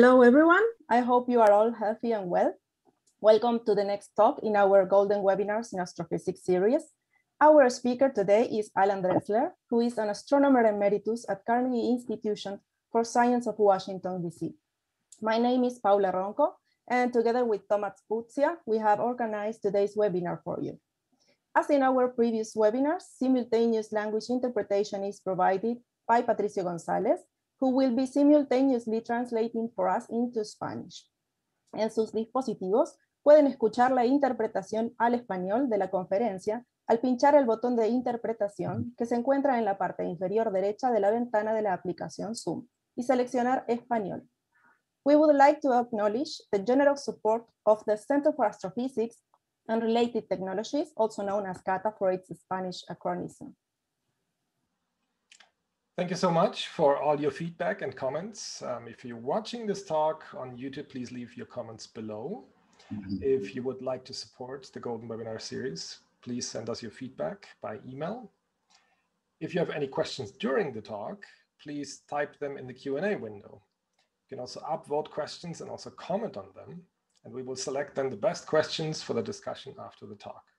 Hello, everyone. I hope you are all healthy and well. Welcome to the next talk in our Golden Webinars in Astrophysics series. Our speaker today is Alan Dressler, who is an astronomer emeritus at Carnegie Institution for Science of Washington, D.C. My name is Paula Ronco, and together with Thomas Puzia, we have organized today's webinar for you. As in our previous webinars, simultaneous language interpretation is provided by Patricio Gonzalez, who will be simultaneously translating for us into Spanish. En sus dispositivos pueden escuchar la interpretación al español de la conferencia al pinchar el botón de interpretación que se encuentra en la parte inferior derecha de la ventana de la aplicación Zoom y seleccionar español. We would like to acknowledge the general support of the Center for Astrophysics and Related Technologies, also known as CATA for its Spanish acronym. Thank you so much for all your feedback and comments. Um, if you're watching this talk on YouTube, please leave your comments below. Mm -hmm. If you would like to support the Golden Webinar series, please send us your feedback by email. If you have any questions during the talk, please type them in the Q&A window. You can also upvote questions and also comment on them, and we will select then the best questions for the discussion after the talk.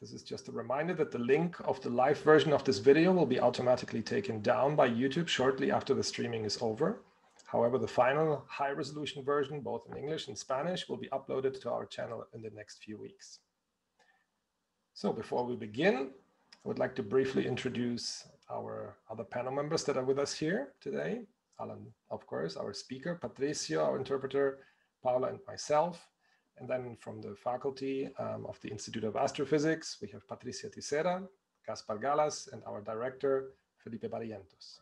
This is just a reminder that the link of the live version of this video will be automatically taken down by YouTube shortly after the streaming is over. However, the final high resolution version, both in English and Spanish, will be uploaded to our channel in the next few weeks. So before we begin, I would like to briefly introduce our other panel members that are with us here today. Alan, of course, our speaker, Patricio, our interpreter, Paula and myself. And then from the faculty um, of the Institute of Astrophysics, we have Patricia Tissera, Gaspar Galaz, and our director, Felipe Barrientos.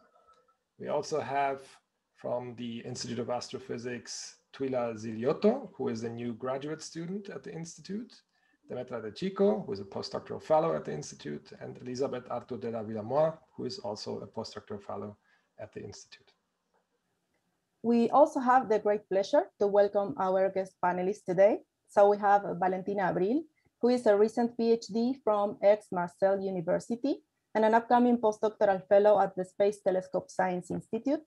We also have from the Institute of Astrophysics, Tuila Ziliotto, who is a new graduate student at the Institute, Demetra De Cicco, who is a postdoctoral fellow at the Institute, and Elizabeth Artur de la Villarmois, who is also a postdoctoral fellow at the Institute. We also have the great pleasure to welcome our guest panelists today. So we have Valentina Abril, who is a recent PhD from Aix-Marseille University and an upcoming postdoctoral fellow at the Space Telescope Science Institute.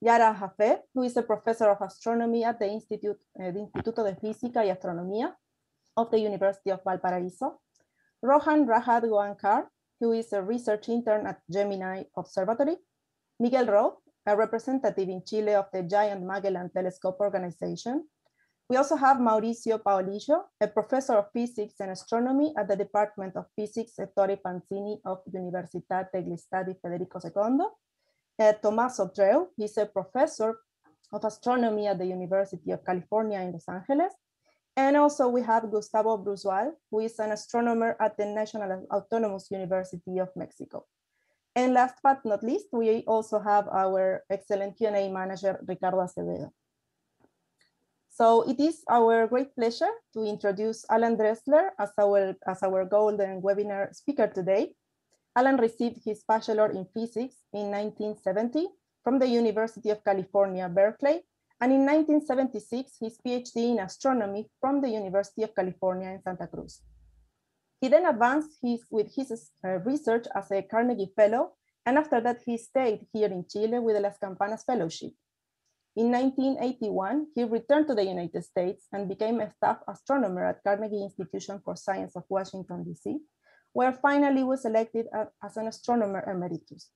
Yara Jaffe, who is a professor of astronomy at the Institute, uh, the Instituto de Física y Astronomía of the University of Valparaiso. Rohan Rahat Goankar, who is a research intern at Gemini Observatory. Miguel Roth, a representative in Chile of the Giant Magellan Telescope Organization. We also have Mauricio Paolillo, a professor of physics and astronomy at the Department of Physics Ettore Pancini of Università degli Studi Federico II. Uh, Tommaso he's a professor of astronomy at the University of California in Los Angeles. And also we have Gustavo Bruzual, who is an astronomer at the National Autonomous University of Mexico. And last but not least, we also have our excellent Q&A manager, Ricardo Acevedo. So it is our great pleasure to introduce Alan Dressler as our, as our golden webinar speaker today. Alan received his bachelor in physics in 1970 from the University of California, Berkeley, and in 1976, his PhD in astronomy from the University of California in Santa Cruz. He then advanced his, with his uh, research as a Carnegie Fellow, and after that he stayed here in Chile with the Las Campanas Fellowship. In 1981, he returned to the United States and became a staff astronomer at Carnegie Institution for Science of Washington, D.C., where finally was elected as an astronomer emeritus.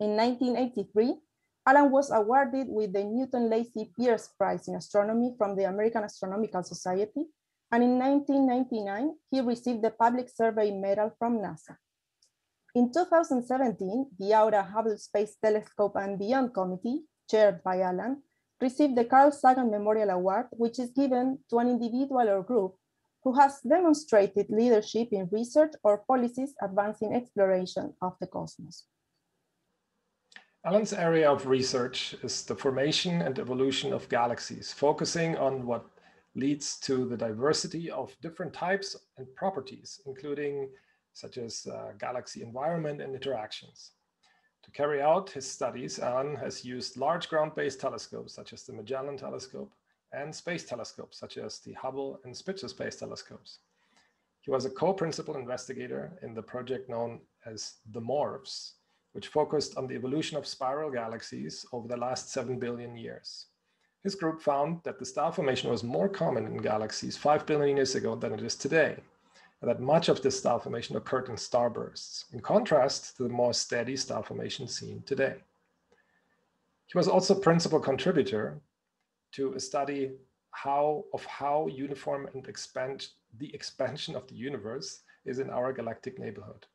In 1983, Alan was awarded with the Newton Lacy Pierce Prize in Astronomy from the American Astronomical Society and in 1999, he received the Public Service Medal from NASA. In 2017, the Aura Hubble Space Telescope and Beyond Committee, chaired by Alan, received the Carl Sagan Memorial Award, which is given to an individual or group who has demonstrated leadership in research or policies advancing exploration of the cosmos. Alan's area of research is the formation and evolution of galaxies, focusing on what leads to the diversity of different types and properties, including such as uh, galaxy environment and interactions. To carry out his studies, Alan has used large ground-based telescopes such as the Magellan Telescope and space telescopes such as the Hubble and Spitzer Space Telescopes. He was a co-principal investigator in the project known as the MORPHs, which focused on the evolution of spiral galaxies over the last 7 billion years. His group found that the star formation was more common in galaxies 5 billion years ago than it is today, and that much of this star formation occurred in starbursts, in contrast to the more steady star formation seen today. He was also principal contributor to a study how of how uniform and expand the expansion of the universe is in our galactic neighborhood.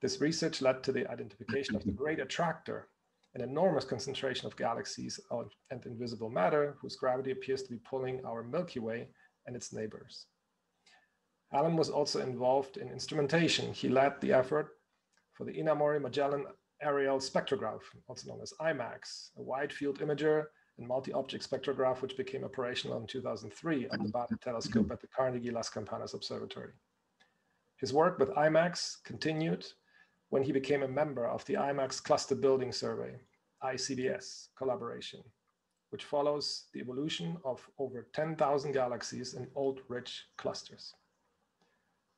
This research led to the identification of the great attractor, an enormous concentration of galaxies and invisible matter whose gravity appears to be pulling our Milky Way and its neighbors. Alan was also involved in instrumentation. He led the effort for the Inamori Magellan Areal Spectrograph, also known as IMACS, a wide field imager and multi-object spectrograph, which became operational in 2003 on the Bartlett telescope at the Carnegie Las Campanas Observatory. His work with IMACS continued when he became a member of the IMACS Cluster Building Survey, ICBS collaboration, which follows the evolution of over 10,000 galaxies in old rich clusters.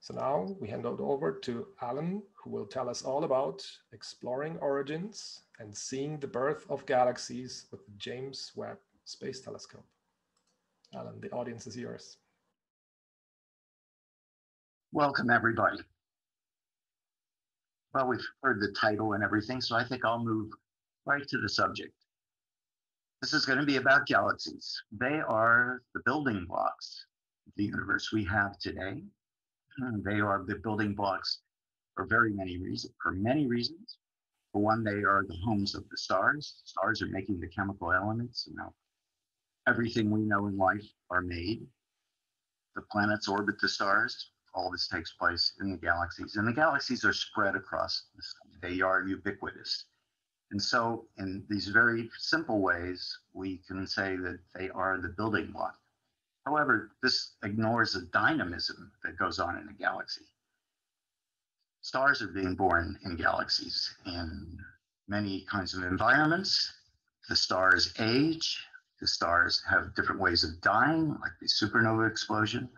So now we hand it over to Alan, who will tell us all about exploring origins and seeing the birth of galaxies with the James Webb Space Telescope. Alan, the audience is yours. Welcome, everybody. Well, we've heard the title and everything, so I think I'll move right to the subject. This is going to be about galaxies. They are the building blocks of the universe we have today Hmm, they are the building blocks for very many reasons. For many reasons. For one, they are the homes of the stars. Stars are making the chemical elements. You know, everything we know in life are made. The planets orbit the stars. All this takes place in the galaxies, and the galaxies are spread across. They are ubiquitous. And so, in these very simple ways, we can say that they are the building block However, this ignores the dynamism that goes on in a galaxy. Stars are being born in galaxies in many kinds of environments. The stars age, the stars have different ways of dying, like the supernova explosion.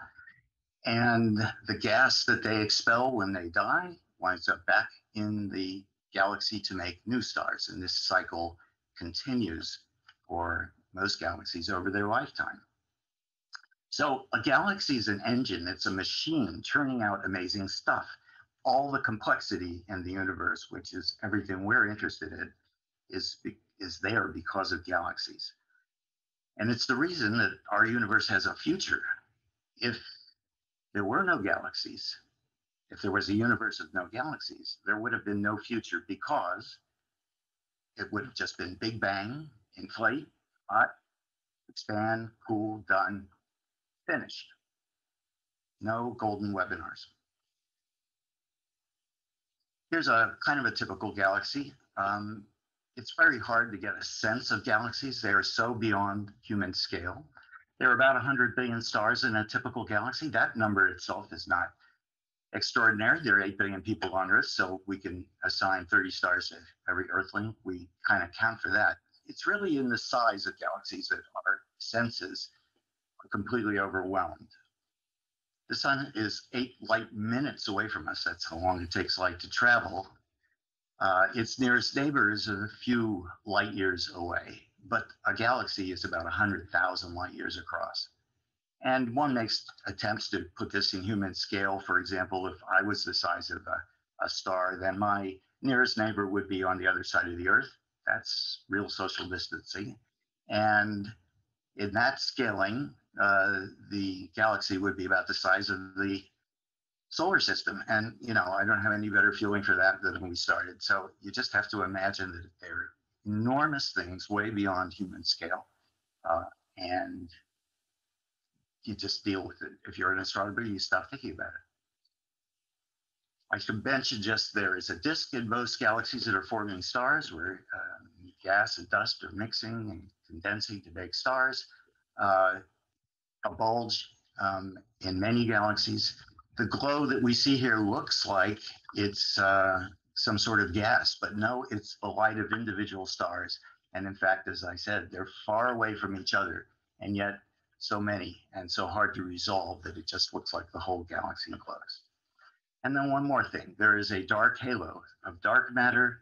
And the gas that they expel when they die winds up back in the galaxy to make new stars. And this cycle continues for most galaxies over their lifetime. So a galaxy is an engine, it's a machine churning out amazing stuff. All the complexity in the universe, which is everything we're interested in, is, is there because of galaxies. And it's the reason that our universe has a future. If there were no galaxies, if there was a universe of no galaxies, there would have been no future because it would have just been Big Bang, inflate, hot, expand, cool, done, finished. No golden webinars. Here's a kind of a typical galaxy. Um, it's very hard to get a sense of galaxies. They are so beyond human scale. There are about 100 billion stars in a typical galaxy. That number itself is not extraordinary. There are 8 billion people on Earth, so we can assign 30 stars to every Earthling. We kind of count for that. It's really in the size of galaxies that our senses are completely overwhelmed. The sun is eight light minutes away from us. That's how long it takes light to travel. Uh, its nearest neighbor is a few light years away, but a galaxy is about 100,000 light years across. And one makes attempts to put this in human scale. For example, if I was the size of a, a star, then my nearest neighbor would be on the other side of the Earth. That's real social distancing. And in that scaling, uh, the galaxy would be about the size of the solar system. And, you know, I don't have any better feeling for that than when we started. So you just have to imagine that they're enormous things way beyond human scale. Uh, and you just deal with it. If you're an astronomer, you stop thinking about it. I should mention just there is a disk in most galaxies that are forming stars where um, gas and dust are mixing and condensing to make stars. Uh, a bulge um, in many galaxies. The glow that we see here looks like it's uh, some sort of gas, but no, it's the light of individual stars. And in fact, as I said, they're far away from each other, and yet so many and so hard to resolve that it just looks like the whole galaxy glows. And then one more thing there is a dark halo of dark matter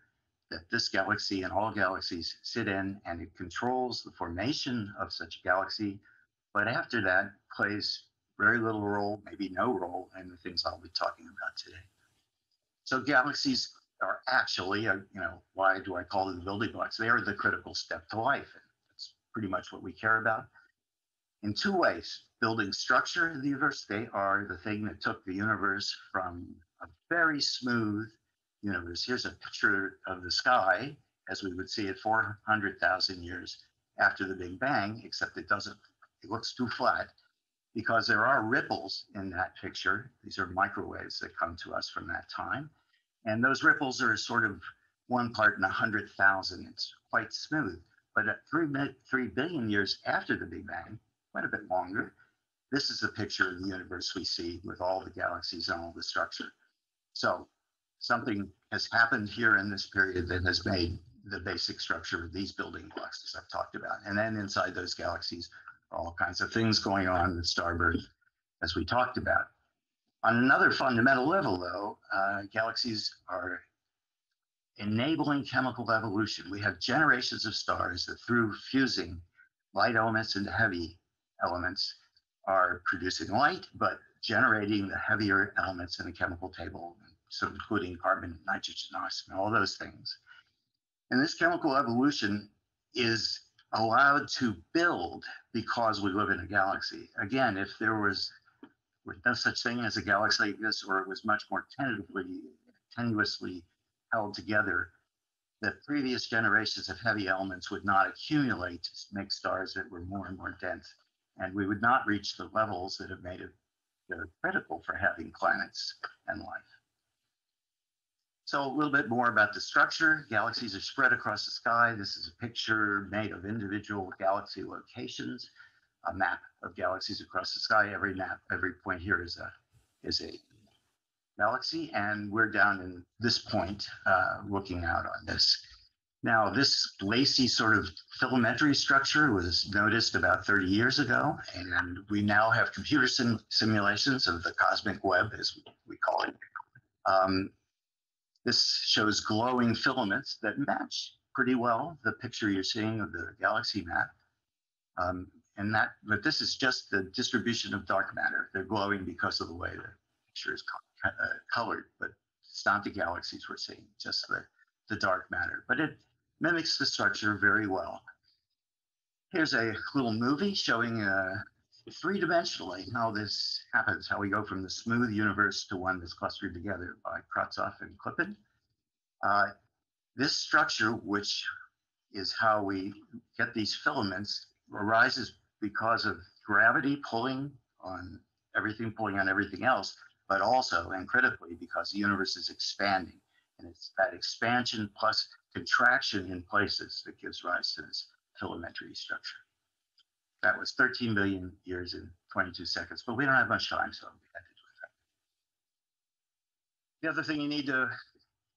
that this galaxy and all galaxies sit in, and it controls the formation of such a galaxy. But after that, plays very little role, maybe no role, in the things I'll be talking about today. So galaxies are actually, uh, you know, why do I call them building blocks? They are the critical step to life. And that's pretty much what we care about. In two ways, building structure in the universe, they are the thing that took the universe from a very smooth universe. Here's a picture of the sky as we would see it 400,000 years after the Big Bang, except it doesn't, it looks too flat because there are ripples in that picture. These are microwaves that come to us from that time. And those ripples are sort of one part in a 100,000. It's quite smooth. But at three, three billion years after the Big Bang, quite a bit longer, this is a picture of the universe we see with all the galaxies and all the structure. So something has happened here in this period that has made the basic structure of these building blocks, as I've talked about. And then inside those galaxies all kinds of things going on with starbirth, as we talked about. On another fundamental level, though, uh, galaxies are enabling chemical evolution. We have generations of stars that, through fusing light elements into heavy elements, are producing light, but generating the heavier elements in the chemical table, so including carbon, nitrogen, oxygen, all those things. And this chemical evolution is allowed to build because we live in a galaxy. Again, if there was no such thing as a galaxy like this, or it was much more tentatively, tenuously held together, that previous generations of heavy elements would not accumulate to make stars that were more and more dense. And we would not reach the levels that have made it uh, critical for having planets and life. So a little bit more about the structure. Galaxies are spread across the sky. This is a picture made of individual galaxy locations, a map of galaxies across the sky. Every map, every point here is a is a galaxy, and we're down in this point uh, looking out on this. Now, this lacy sort of filamentary structure was noticed about 30 years ago, and we now have computer sim simulations of the cosmic web, as we call it. Um, this shows glowing filaments that match pretty well the picture you're seeing of the galaxy map. Um, and that, but this is just the distribution of dark matter. They're glowing because of the way the picture is uh, colored, but it's not the galaxies we're seeing, just the, the dark matter. But it mimics the structure very well. Here's a little movie showing uh, three-dimensionally how this happens, how we go from the smooth universe to one that's clustered together by Kravtsov and Klypin. Uh, this structure, which is how we get these filaments, arises because of gravity pulling on everything, pulling on everything else, but also and critically because the universe is expanding. And it's that expansion plus contraction in places that gives rise to this filamentary structure. That was 13 million years in 22 seconds, but we don't have much time, so we had to do it. The other thing you need to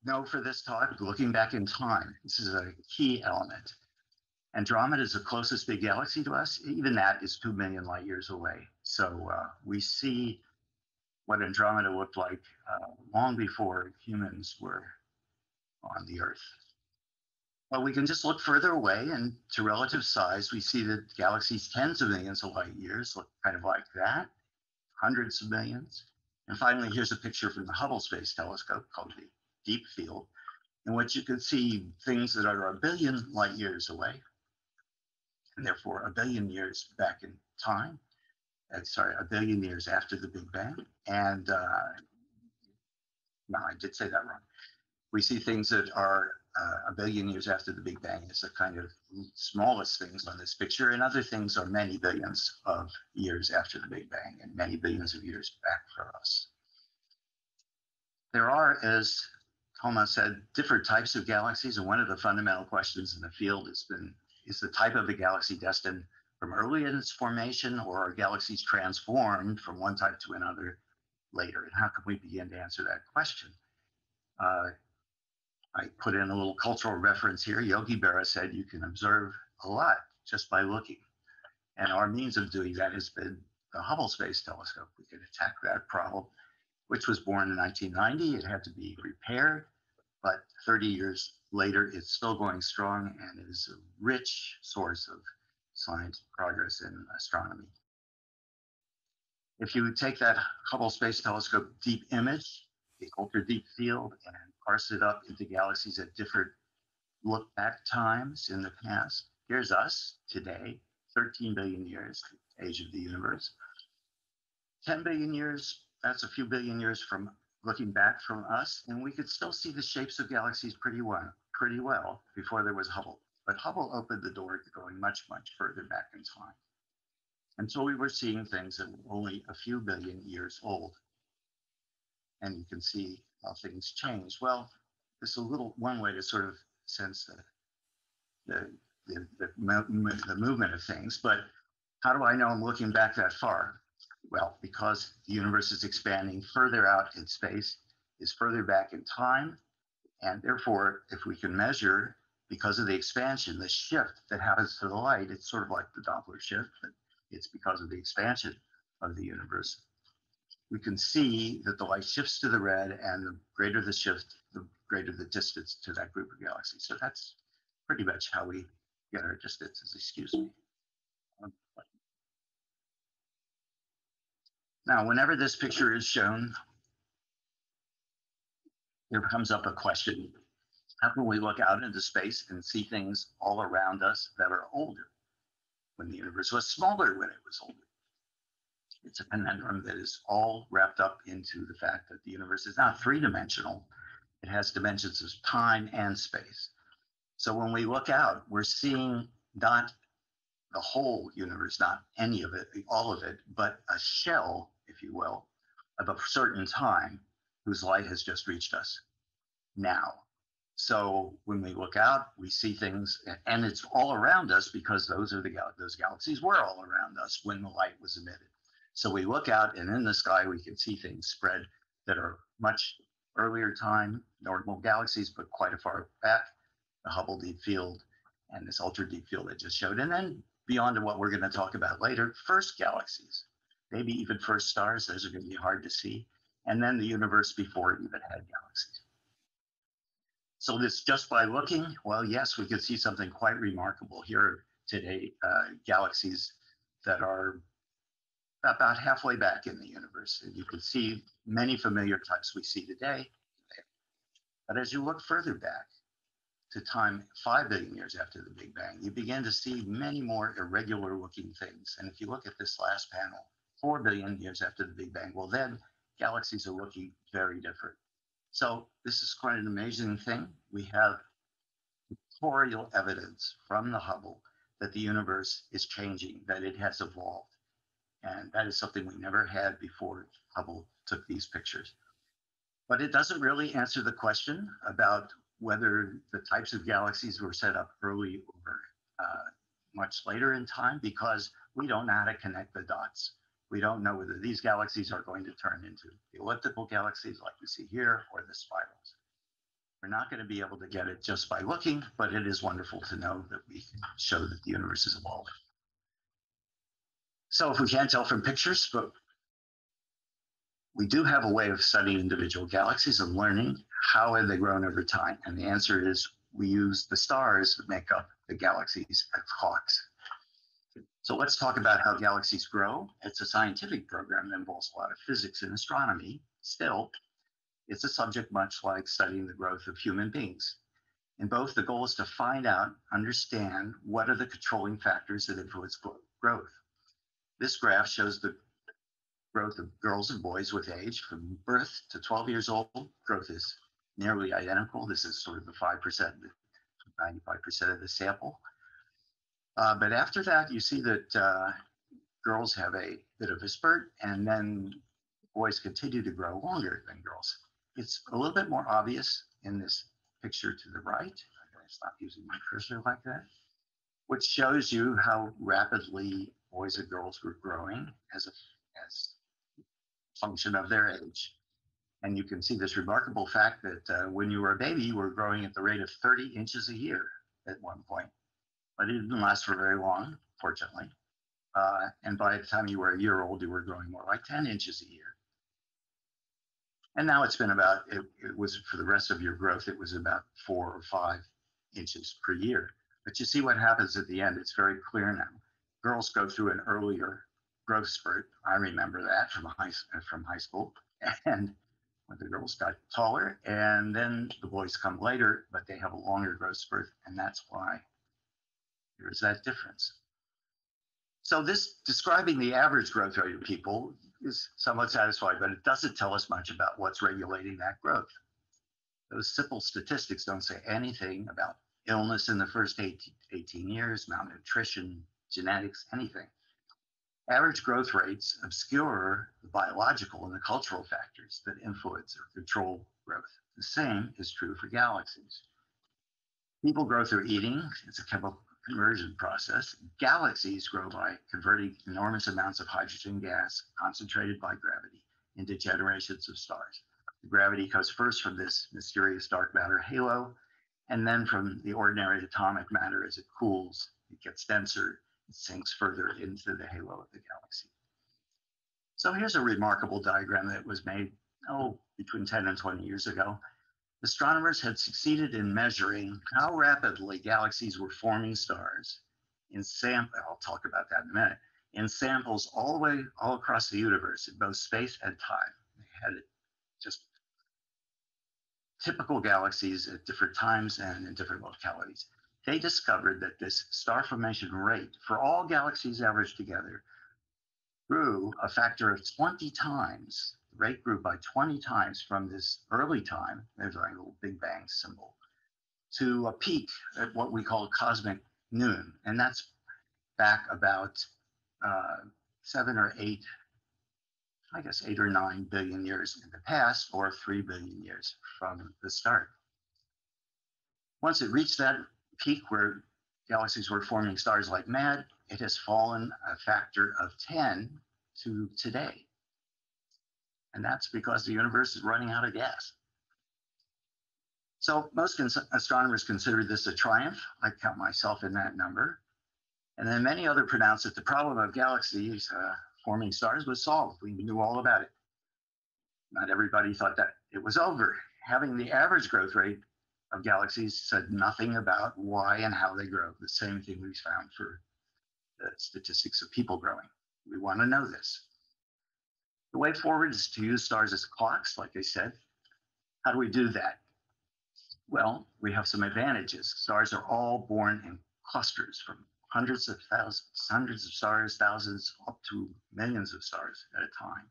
know for this talk, looking back in time, this is a key element. Andromeda is the closest big galaxy to us. Even that is 2 million light years away. So uh, we see what Andromeda looked like uh, long before humans were on the Earth. Well, we can just look further away and to relative size, we see that galaxies tens of millions of light years look kind of like that, hundreds of millions. And finally, here's a picture from the Hubble Space Telescope called the Deep Field, in which you can see things that are a billion light years away, and therefore a billion years back in time. Uh, sorry, a billion years after the Big Bang. And uh, no, I did say that wrong. We see things that are uh, a billion years after the Big Bang is the kind of smallest things on this picture, and other things are many billions of years after the Big Bang and many billions of years back for us. There are, as Thomas said, different types of galaxies, and one of the fundamental questions in the field has been, is the type of a galaxy destined from early in its formation, or are galaxies transformed from one type to another later? And how can we begin to answer that question? Uh, I put in a little cultural reference here. Yogi Berra said you can observe a lot just by looking. And our means of doing that has been the Hubble Space Telescope. We could attack that problem, which was born in 1990. It had to be repaired. but 30 years later, it's still going strong and is a rich source of science progress in astronomy. If you take that Hubble Space Telescope deep image, the ultra deep field, and parse it up into galaxies at different look back times in the past, here's us today, 13 billion years, age of the universe. 10 billion years, that's a few billion years from looking back from us, and we could still see the shapes of galaxies pretty well, pretty well before there was Hubble. But Hubble opened the door to going much, much further back in time. And so we were seeing things that were only a few billion years old. And you can see how things change. Well, is a little one way to sort of sense the, the, the, the, the movement of things. But how do I know I'm looking back that far? Well, because the universe is expanding further out in space, is further back in time. And therefore, if we can measure, because of the expansion, the shift that happens to the light, it's sort of like the Doppler shift, but it's because of the expansion of the universe. We can see that the light shifts to the red, and the greater the shift, the greater the distance to that group of galaxies. So that's pretty much how we get our distances, excuse me. Now, whenever this picture is shown, there comes up a question. How can we look out into space and see things all around us that are older when the universe was smaller when it was older? It's a conundrum that is all wrapped up into the fact that the universe is not three dimensional, it has dimensions of time and space. So when we look out, we're seeing not the whole universe, not any of it, all of it, but a shell, if you will, of a certain time whose light has just reached us now. So when we look out, we see things, and it's all around us because those are the those galaxies were all around us when the light was emitted. So we look out, and in the sky we can see things spread that are much earlier time, normal galaxies, but quite a far back, the Hubble Deep Field and this ultra deep field I just showed. And then beyond to what we're going to talk about later, first galaxies, maybe even first stars. Those are going to be hard to see. And then the universe before it even had galaxies. So this just by looking, well, yes, we could see something quite remarkable here today, uh, galaxies that are about halfway back in the universe. And you can see many familiar types we see today. But as you look further back, to time 5 billion years after the Big Bang, you begin to see many more irregular looking things. And if you look at this last panel, 4 billion years after the Big Bang, well, then galaxies are looking very different. So this is quite an amazing thing. We have pictorial evidence from the Hubble that the universe is changing, that it has evolved. And that is something we never had before Hubble took these pictures. But it doesn't really answer the question about whether the types of galaxies were set up early or uh, much later in time because we don't know how to connect the dots. We don't know whether these galaxies are going to turn into the elliptical galaxies like we see here or the spirals. We're not going to be able to get it just by looking, but it is wonderful to know that we can show that the universe is evolving. So if we can't tell from pictures, but we do have a way of studying individual galaxies and learning how have they grown over time? And the answer is we use the stars that make up the galaxies as clocks. So let's talk about how galaxies grow. It's a scientific program that involves a lot of physics and astronomy. Still, it's a subject much like studying the growth of human beings. In both, the goal is to find out, understand what are the controlling factors that influence growth. This graph shows the growth of girls and boys with age from birth to 12 years old. Growth is nearly identical. This is sort of the 5%, 95% of the sample. Uh, but after that, you see that uh, girls have a bit of a spurt and then boys continue to grow longer than girls. It's a little bit more obvious in this picture to the right. I'm going to stop using my cursor like that, which shows you how rapidly boys and girls were growing as a as function of their age. And you can see this remarkable fact that uh, when you were a baby, you were growing at the rate of 30 inches a year at one point. But it didn't last for very long, fortunately. Uh, and by the time you were a year old, you were growing more like 10 inches a year. And now it's been about, it, it was for the rest of your growth, it was about four or five inches per year. But you see what happens at the end. It's very clear now. Girls go through an earlier growth spurt. I remember that from high, from high school. And the girls got taller, and then the boys come later, but they have a longer growth spurt. And that's why there's that difference. So this describing the average growth rate of people is somewhat satisfying, but it doesn't tell us much about what's regulating that growth. Those simple statistics don't say anything about illness in the first 18, 18 years, malnutrition, genetics, anything. Average growth rates obscure the biological and the cultural factors that influence or control growth. The same is true for galaxies. People grow through eating, it's a chemical conversion process. Galaxies grow by converting enormous amounts of hydrogen gas concentrated by gravity into generations of stars. The gravity comes first from this mysterious dark matter halo, and then from the ordinary atomic matter as it cools, it gets denser, it sinks further into the halo of the galaxy. So here's a remarkable diagram that was made, oh, between 10 and 20 years ago astronomers had succeeded in measuring how rapidly galaxies were forming stars in sample, I'll talk about that in a minute, in samples all the way all across the universe in both space and time. They had just typical galaxies at different times and in different localities. They discovered that this star formation rate for all galaxies averaged together grew a factor of 20 times rate grew by 20 times from this early time, there's a little Big Bang symbol, to a peak at what we call cosmic noon. And that's back about uh, seven or eight, I guess eight or nine billion years in the past, or three billion years from the start. Once it reached that peak where galaxies were forming stars like mad, it has fallen a factor of 10 to today. And that's because the universe is running out of gas. So most cons- astronomers consider this a triumph. I count myself in that number. And then many other pronounced that the problem of galaxies uh, forming stars was solved. We knew all about it. Not everybody thought that it was over. Having the average growth rate of galaxies said nothing about why and how they grow. The same thing we found for the statistics of people growing. We want to know this. The way forward is to use stars as clocks, like I said. How do we do that? Well, we have some advantages. Stars are all born in clusters from hundreds of thousands, hundreds of stars, thousands, up to millions of stars at a time.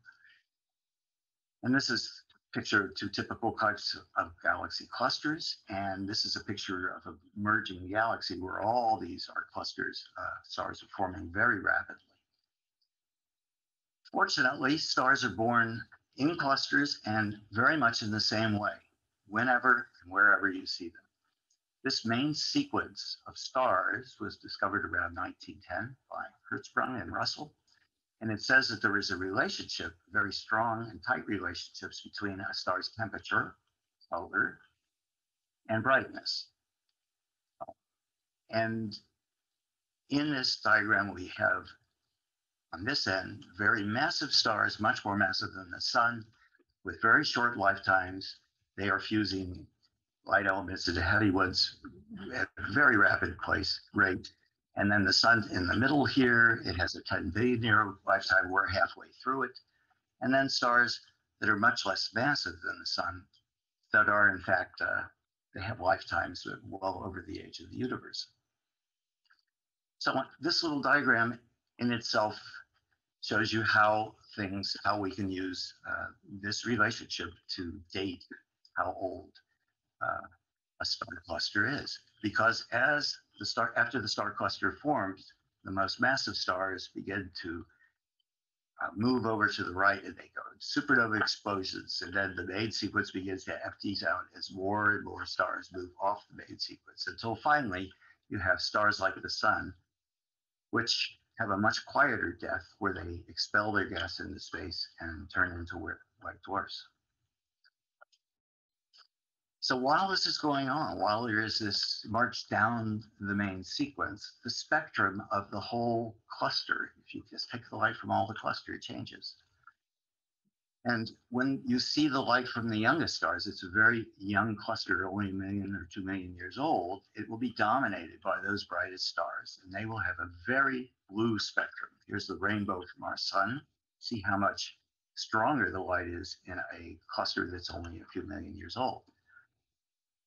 And this is a picture of two typical types of galaxy clusters. And this is a picture of a merging galaxy where all these are clusters, uh, stars are forming very rapidly. Fortunately, stars are born in clusters and very much in the same way, whenever and wherever you see them. This main sequence of stars was discovered around 1910 by Hertzsprung and Russell. And it says that there is a relationship, very strong and tight relationships between a star's temperature, color, and brightness. And in this diagram, we have on this end, very massive stars, much more massive than the sun, with very short lifetimes. They are fusing light elements into heavy ones at a very rapid place rate. And then the sun in the middle here, it has a 10 billion year lifetime. We're halfway through it. And then stars that are much less massive than the sun, that are in fact, uh, they have lifetimes well over the age of the universe. So this little diagram in itself shows you how things, how we can use uh, this relationship to date how old uh, a star cluster is. Because as the star, after the star cluster forms, the most massive stars begin to uh, move over to the right and they go supernova explosions. And then the main sequence begins to empties out as more and more stars move off the main sequence until finally you have stars like the sun, which have a much quieter death where they expel their gas into space and turn into white dwarfs. So while this is going on, while there is this march down the main sequence, the spectrum of the whole cluster, if you just take the light from all the cluster, it changes. And when you see the light from the youngest stars, it's a very young cluster, only a million or two million years old. It will be dominated by those brightest stars, and they will have a very blue spectrum. Here's the rainbow from our sun. See how much stronger the light is in a cluster that's only a few million years old.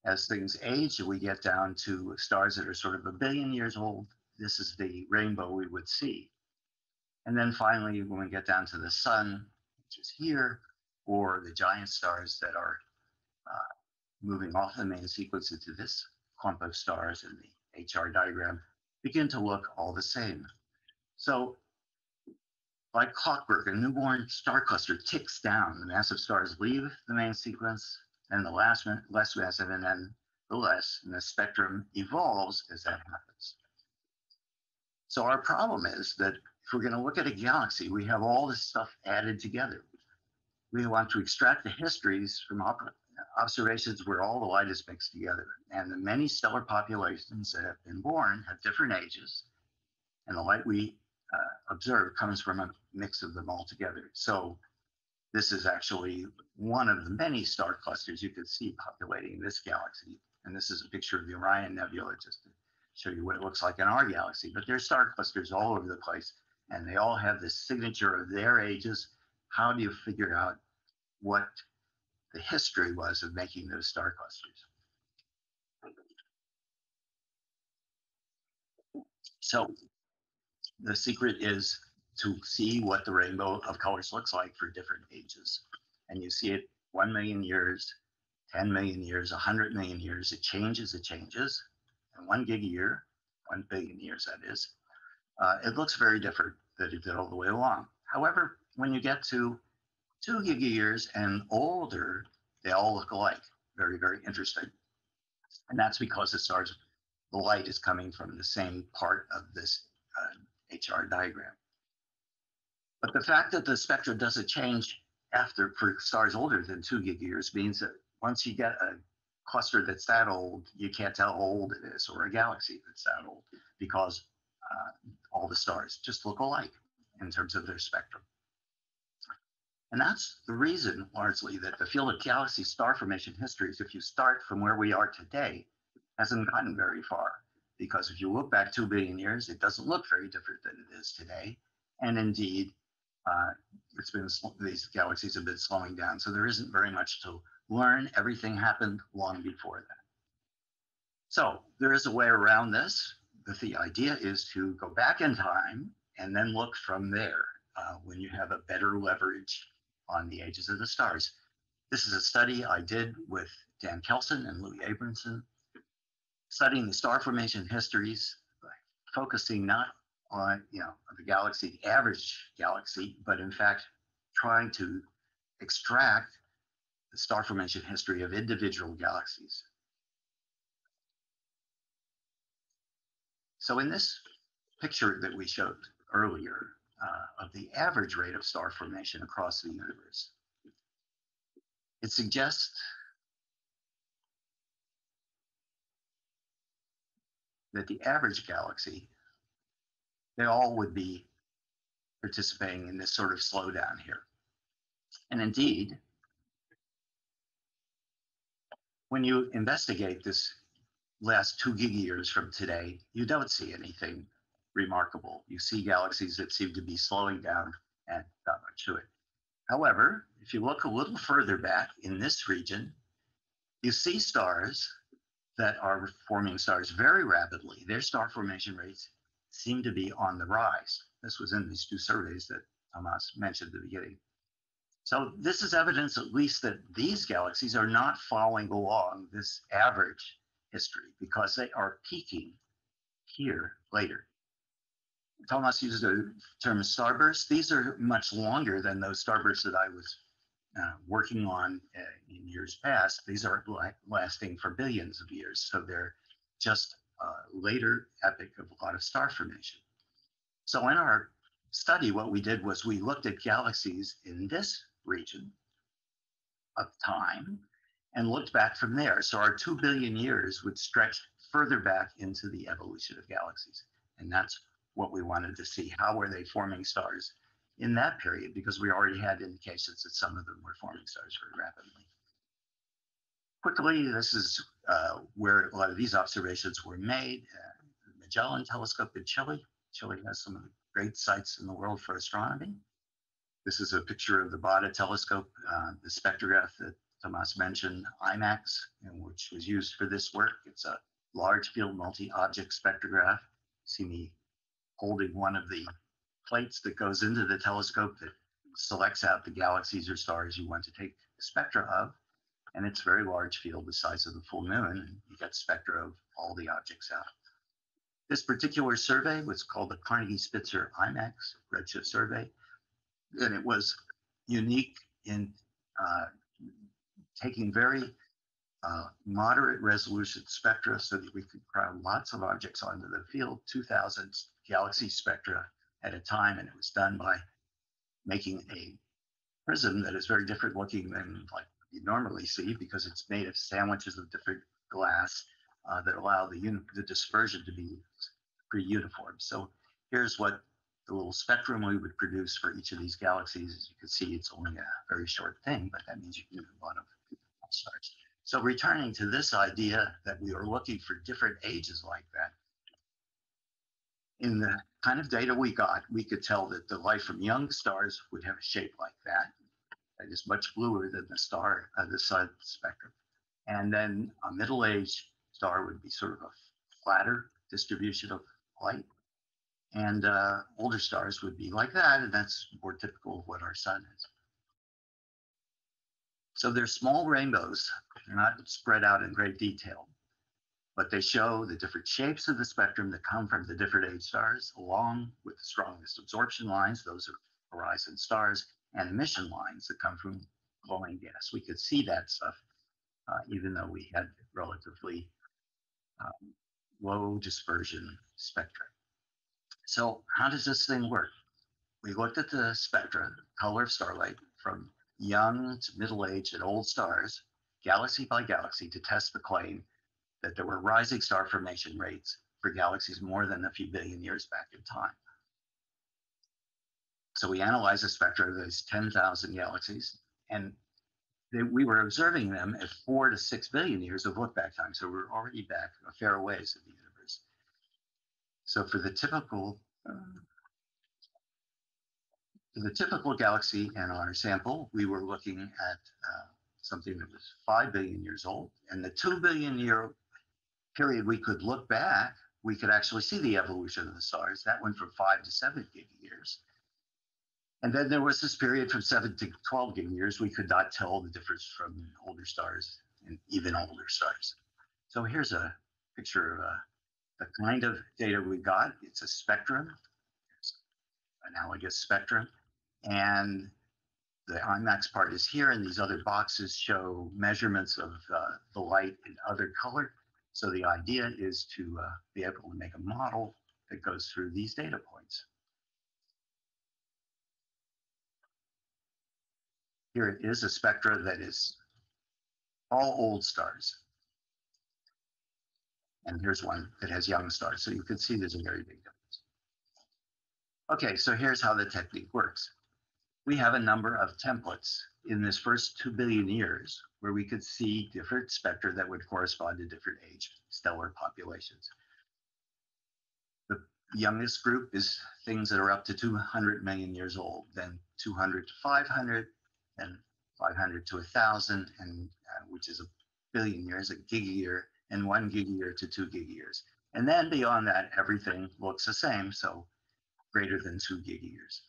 As things age, we get down to stars that are sort of a billion years old. This is the rainbow we would see. And then finally, when we get down to the sun, which is here, or the giant stars that are uh, moving off the main sequence into this clump of stars in the HR diagram, begin to look all the same. So like clockwork, a newborn star cluster ticks down. The massive stars leave the main sequence, and the last less massive, and then the less, and the spectrum evolves as that happens. So our problem is that if we're going to look at a galaxy, we have all this stuff added together. We want to extract the histories from observations where all the light is mixed together. And the many stellar populations that have been born have different ages. And the light we uh, observe comes from a mix of them all together. So this is actually one of the many star clusters you could see populating this galaxy. And this is a picture of the Orion Nebula just to show you what it looks like in our galaxy. But there's star clusters all over the place, and they all have the signature of their ages. How do you figure out what the history was of making those star clusters? So the secret is to see what the rainbow of colors looks like for different ages. And you see it 1 million years, 10 million years, 100 million years. It changes, it changes. And one gig a year, 1 billion years that is, uh, it looks very different than it did all the way along. However, when you get to 2 giga years and older, they all look alike. Very, very interesting. And that's because the stars, the light is coming from the same part of this uh, HR diagram. But the fact that the spectrum doesn't change after for stars older than two gig years means that once you get a cluster that's that old, you can't tell how old it is, or a galaxy that's that old, because uh, all the stars just look alike in terms of their spectrum. And that's the reason, largely, that the field of galaxy star formation histories, if you start from where we are today, hasn't gotten very far. Because if you look back two billion years, it doesn't look very different than it is today. And indeed, uh, it's been these galaxies have been slowing down. So there isn't very much to learn. Everything happened long before that. So there is a way around this. But the idea is to go back in time and then look from there uh, when you have a better leverage on the ages of the stars. This is a study I did with Dan Kelson and Louis Abramson, studying the star formation histories, focusing not on you know the galaxy, the average galaxy, but in fact trying to extract the star formation history of individual galaxies. So in this picture that we showed earlier uh, of the average rate of star formation across the universe, it suggests that the average galaxy they all would be participating in this sort of slowdown here. And indeed, when you investigate this last two gig years from today, you don't see anything remarkable. You see galaxies that seem to be slowing down and not much to it. However, if you look a little further back in this region, you see stars that are forming stars very rapidly. Their star formation rates seem to be on the rise. This was in these two surveys that Thomas mentioned at the beginning. So this is evidence at least that these galaxies are not following along this average history because they are peaking here later. Thomas used the term starburst. These are much longer than those starbursts that I was uh, working on uh, in years past. These aren't lasting for billions of years. So they're just uh, later epoch of a lot of star formation. So in our study, what we did was we looked at galaxies in this region of time and looked back from there. So our 2 billion years would stretch further back into the evolution of galaxies. And that's what we wanted to see. How were they forming stars in that period because we already had indications that some of them were forming stars very rapidly. Quickly, this is uh, where a lot of these observations were made. Uh, Magellan Telescope in Chile. Chile has some of the great sites in the world for astronomy. This is a picture of the Baade telescope, uh, the spectrograph that Thomas mentioned, IMACS, which was used for this work. It's a large field multi-object spectrograph. See me holding one of the plates that goes into the telescope that selects out the galaxies or stars you want to take spectra of. And it's a very large field the size of the full moon. And you get spectra of all the objects out. This particular survey was called the Carnegie Spitzer IMACS Redshift Survey. And it was unique in uh, taking very uh, moderate resolution spectra so that we could crowd lots of objects onto the field, 2000 galaxy spectra at a time. And it was done by making a prism that is very different looking than like you normally see because it's made of sandwiches of different glass uh, that allow the, the dispersion to be pretty uniform. So here's what the little spectrum we would produce for each of these galaxies. As you can see, it's only a very short thing, but that means you can do a lot of stars. So returning to this idea that we are looking for different ages like that, in the kind of data we got, we could tell that the light from young stars would have a shape like that. That is much bluer than the star, uh, the sun spectrum. And then a middle-aged star would be sort of a flatter distribution of light. And uh, older stars would be like that, and that's more typical of what our sun is. So they're small rainbows. They're not spread out in great detail, but they show the different shapes of the spectrum that come from the different age stars, along with the strongest absorption lines. Those are horizon stars and emission lines that come from glowing gas. We could see that stuff, uh, even though we had relatively um, low dispersion spectra. So how does this thing work? We looked at the spectra, color of starlight from young to middle age and old stars, galaxy by galaxy, to test the claim that there were rising star formation rates for galaxies more than a few billion years back in time. So we analyzed the spectra of those 10,000 galaxies, and they, we were observing them at four to six billion years of look back time. So we're already back a fair ways in the universe. So for the typical uh, for the typical galaxy in our sample, we were looking at uh, something that was 5 billion years old. And the 2 billion year period we could look back, we could actually see the evolution of the stars. That went from 5 to 7 gig years. And then there was this period from 7 to 12 gig years, we could not tell the difference from older stars and even older stars. So here's a picture of uh, the kind of data we got. It's a spectrum, analogous spectrum. And the IMACS part is here, and these other boxes show measurements of uh, the light in other color. So the idea is to uh, be able to make a model that goes through these data points. Here it is a spectra that is all old stars. And here's one that has young stars. So you can see there's a very big difference. Okay, so here's how the technique works we have a number of templates in this first 2 billion years where we could see different spectra that would correspond to different age stellar populations. The youngest group is things that are up to 200 million years old, then 200 to 500, and 500 to 1,000, and uh, which is a billion years, a gig year, and one gig year to two gig years. And then beyond that, everything looks the same, so greater than two gig years.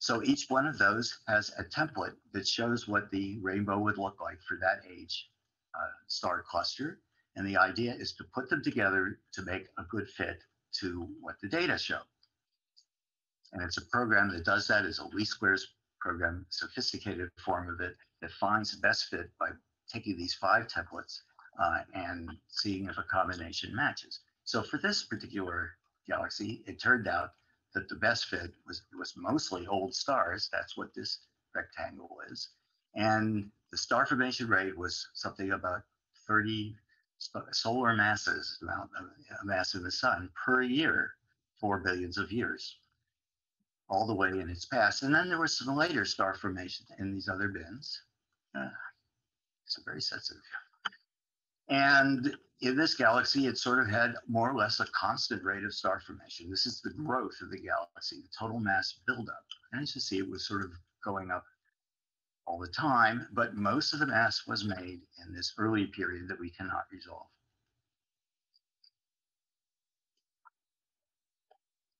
So each one of those has a template that shows what the rainbow would look like for that age uh, star cluster. And the idea is to put them together to make a good fit to what the data show. And it's a program that does that. It's a least squares program, sophisticated form of it that finds the best fit by taking these five templates uh, and seeing if a combination matches. So for this particular galaxy, it turned out that the best fit was was mostly old stars. That's what this rectangle is, and the star formation rate was something about 30 solar masses, amount of mass in the sun per year for billions of years. all the way in its past. And then there was some later star formation in these other bins. Uh, it's very sensitive. And in this galaxy, it sort of had more or less a constant rate of star formation. This is the growth of the galaxy, the total mass buildup. And as you see, it was sort of going up all the time, but most of the mass was made in this early period that we cannot resolve.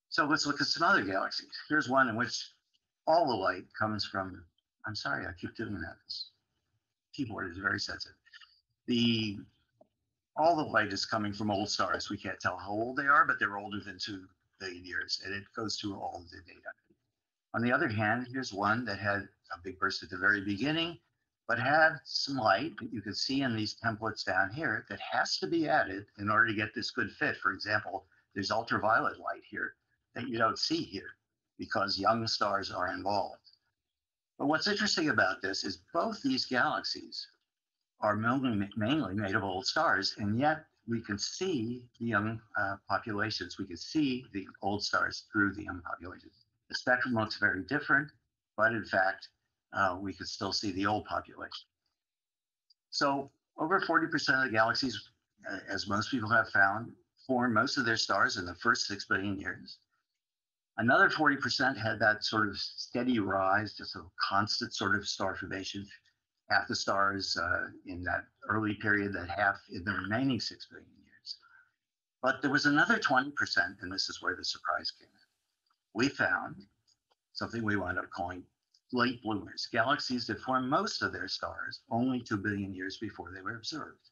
So let's look at some other galaxies. Here's one in which all the light comes from, I'm sorry, I keep doing that. This keyboard is very sensitive. The all the light is coming from old stars. We can't tell how old they are, but they're older than two billion years, and it goes through all the data. On the other hand, here's one that had a big burst at the very beginning, but had some light that you can see in these templates down here that has to be added in order to get this good fit. For example, there's ultraviolet light here that you don't see here because young stars are involved. But what's interesting about this is both these galaxies are mainly, made of old stars, and yet we can see the young uh, populations. We can see the old stars through the young populations. The spectrum looks very different, but in fact, uh, we could still see the old population. So over 40% of the galaxies, uh, as most people have found, form most of their stars in the first 6 billion years. Another 40% had that sort of steady rise, just a constant sort of star formation. Half the stars uh, in that early period, that half in the remaining 6 billion years. But there was another 20%, and this is where the surprise came in. We found something we wound up calling late bloomers, galaxies that formed most of their stars only 2 billion years before they were observed,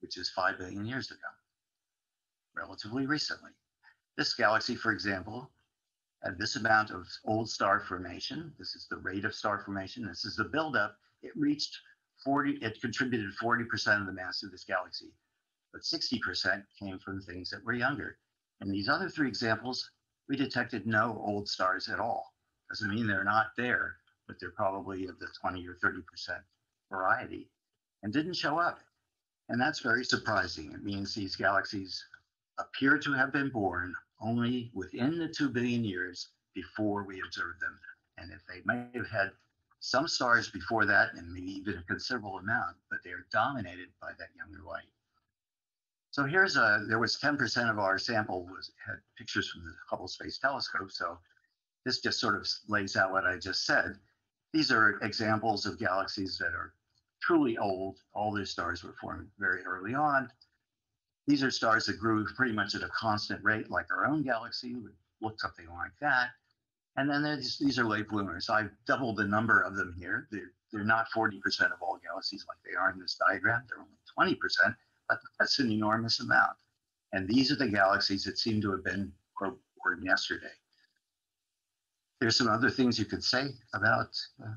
which is 5 billion years ago, relatively recently. This galaxy, for example, had this amount of old star formation. This is the rate of star formation. This is the buildup. It reached 40, it contributed 40% of the mass of this galaxy, but 60% came from things that were younger. In these other three examples, we detected no old stars at all. Doesn't mean they're not there, but they're probably of the 20 or 30% variety and didn't show up. And that's very surprising. It means these galaxies appear to have been born only within the 2 billion years before we observed them. And if they may have had some stars before that, and maybe even a considerable amount, but they are dominated by that younger light. So here's a, there was 10% of our sample was had pictures from the Hubble Space Telescope. So this just sort of lays out what I just said. These are examples of galaxies that are truly old. All their stars were formed very early on. These are stars that grew pretty much at a constant rate, like our own galaxy would look something like that. And then these, these are late bloomers. I've doubled the number of them here. They're, they're not 40% of all galaxies like they are in this diagram. They're only 20%, but that's an enormous amount. And these are the galaxies that seem to have been born yesterday. There's some other things you could say about uh,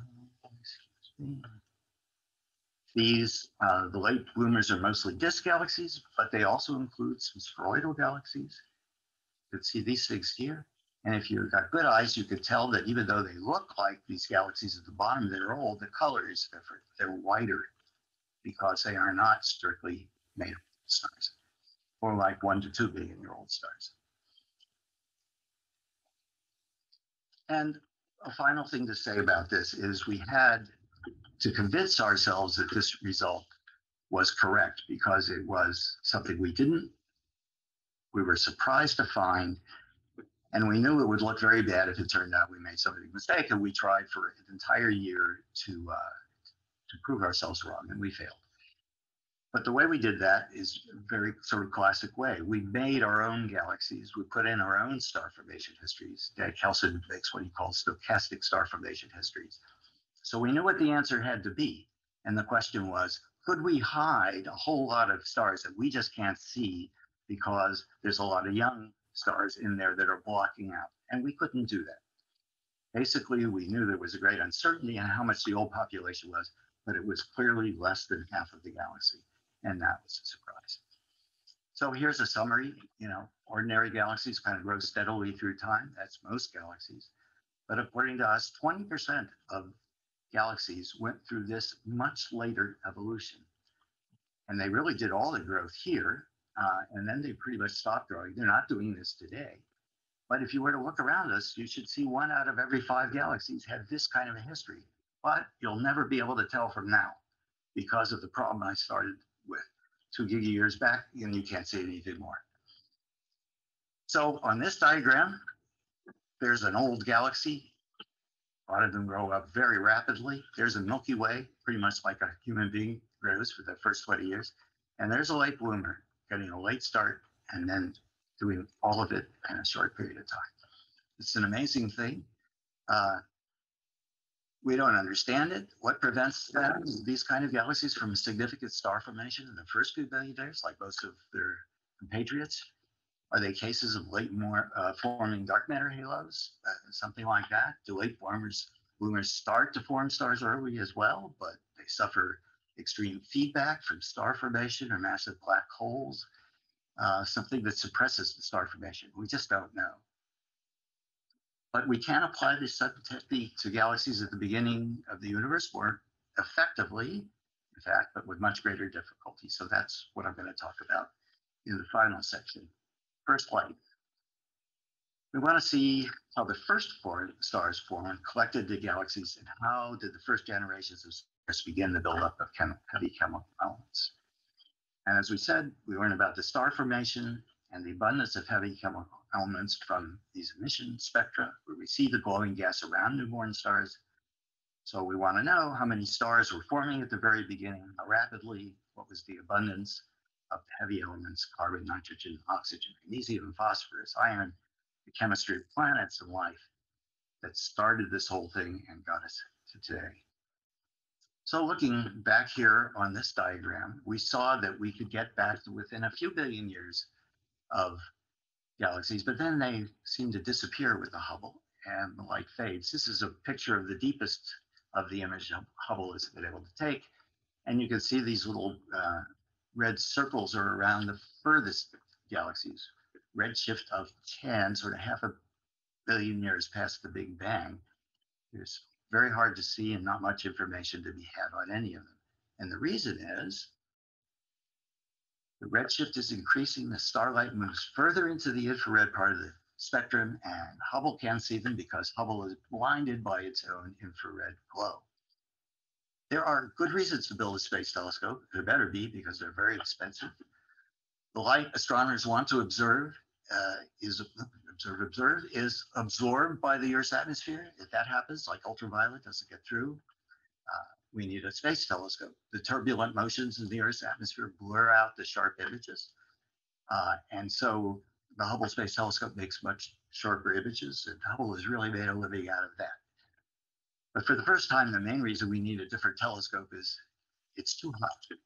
these, uh, the late bloomers are mostly disk galaxies, but they also include some spheroidal galaxies. You can see these things here. And if you've got good eyes, you could tell that even though they look like these galaxies at the bottom, they're old, the color is different. They're whiter because they are not strictly made of stars, or like one to two billion year old stars. And a final thing to say about this is we had to convince ourselves that this result was correct because it was something we didn't, we were surprised to find, and we knew it would look very bad if it turned out we made some big mistake. And we tried for an entire year to uh, to prove ourselves wrong, and we failed. But the way we did that is very sort of classic way. We made our own galaxies. We put in our own star formation histories. Dan Kelson makes what he calls stochastic star formation histories. So we knew what the answer had to be. And the question was, could we hide a whole lot of stars that we just can't see because there's a lot of young stars in there that are blocking out? And we couldn't do that. Basically, we knew there was a great uncertainty in how much the old population was, but it was clearly less than half of the galaxy. And that was a surprise. So here's a summary. You know, ordinary galaxies kind of grow steadily through time. That's most galaxies. But according to us, 20% of galaxies went through this much later evolution. And they really did all the growth here, uh, and then they pretty much stopped growing. They're not doing this today. But if you were to look around us, you should see one out of every five galaxies have this kind of a history. But you'll never be able to tell from now because of the problem I started with two giga years back, and you can't see anything more. So on this diagram, there's an old galaxy. A lot of them grow up very rapidly. There's a Milky Way, pretty much like a human being grows for the first 20 years. And there's a late bloomer getting a late start and then doing all of it in a short period of time. It's an amazing thing. Uh, we don't understand it. What prevents them, these kind of galaxies from significant star formation in the first few billion years, like most of their compatriots? Are they cases of late more uh, forming dark matter halos, uh, something like that? Do late formers, bloomers start to form stars early as well, but they suffer extreme feedback from star formation or massive black holes, uh, something that suppresses the star formation? We just don't know. But we can apply this technique to galaxies at the beginning of the universe more effectively, in fact, but with much greater difficulty. So that's what I'm going to talk about in the final section. First light. We want to see how the first four stars formed, collected the galaxies, and how did the first generations of stars begin the buildup of chem heavy chemical elements. And as we said, we learn about the star formation and the abundance of heavy chemical elements from these emission spectra, where we see the glowing gas around newborn stars. So we want to know how many stars were forming at the very beginning, how rapidly, what was the abundance, of the heavy elements, carbon, nitrogen, oxygen, magnesium, phosphorus, iron, the chemistry of planets and life that started this whole thing and got us to today. So looking back here on this diagram, we saw that we could get back to within a few billion years of galaxies, but then they seem to disappear with the Hubble and the light fades. This is a picture of the deepest of the image Hubble has been able to take. And you can see these little uh, red circles are around the furthest galaxies. Redshift of 10, sort of half a billion years past the Big Bang. It's very hard to see and not much information to be had on any of them. And the reason is the redshift is increasing, the starlight moves further into the infrared part of the spectrum, and Hubble can't see them because Hubble is blinded by its own infrared glow. There are good reasons to build a space telescope. There better be because they're very expensive. The light astronomers want to observe uh, is observe observe is absorbed by the Earth's atmosphere. If that happens, like ultraviolet doesn't get through, uh, we need a space telescope. The turbulent motions in the Earth's atmosphere blur out the sharp images, uh, and so the Hubble Space Telescope makes much sharper images, and Hubble has really made a living out of that. But for the first time, the main reason we need a different telescope is it's too hot.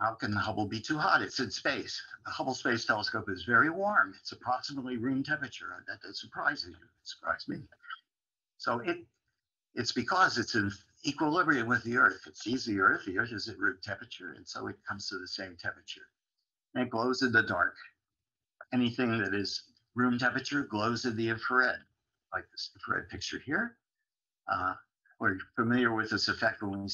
How can the Hubble be too hot? It's in space. The Hubble Space Telescope is very warm. It's approximately room temperature. That, that surprises you. It surprised me. So it it's because it's in equilibrium with the Earth. It sees the Earth. The Earth is at room temperature, and so it comes to the same temperature. And it glows in the dark. Anything that is room temperature glows in the infrared like this infrared picture here. Uh, we're familiar with this effect when we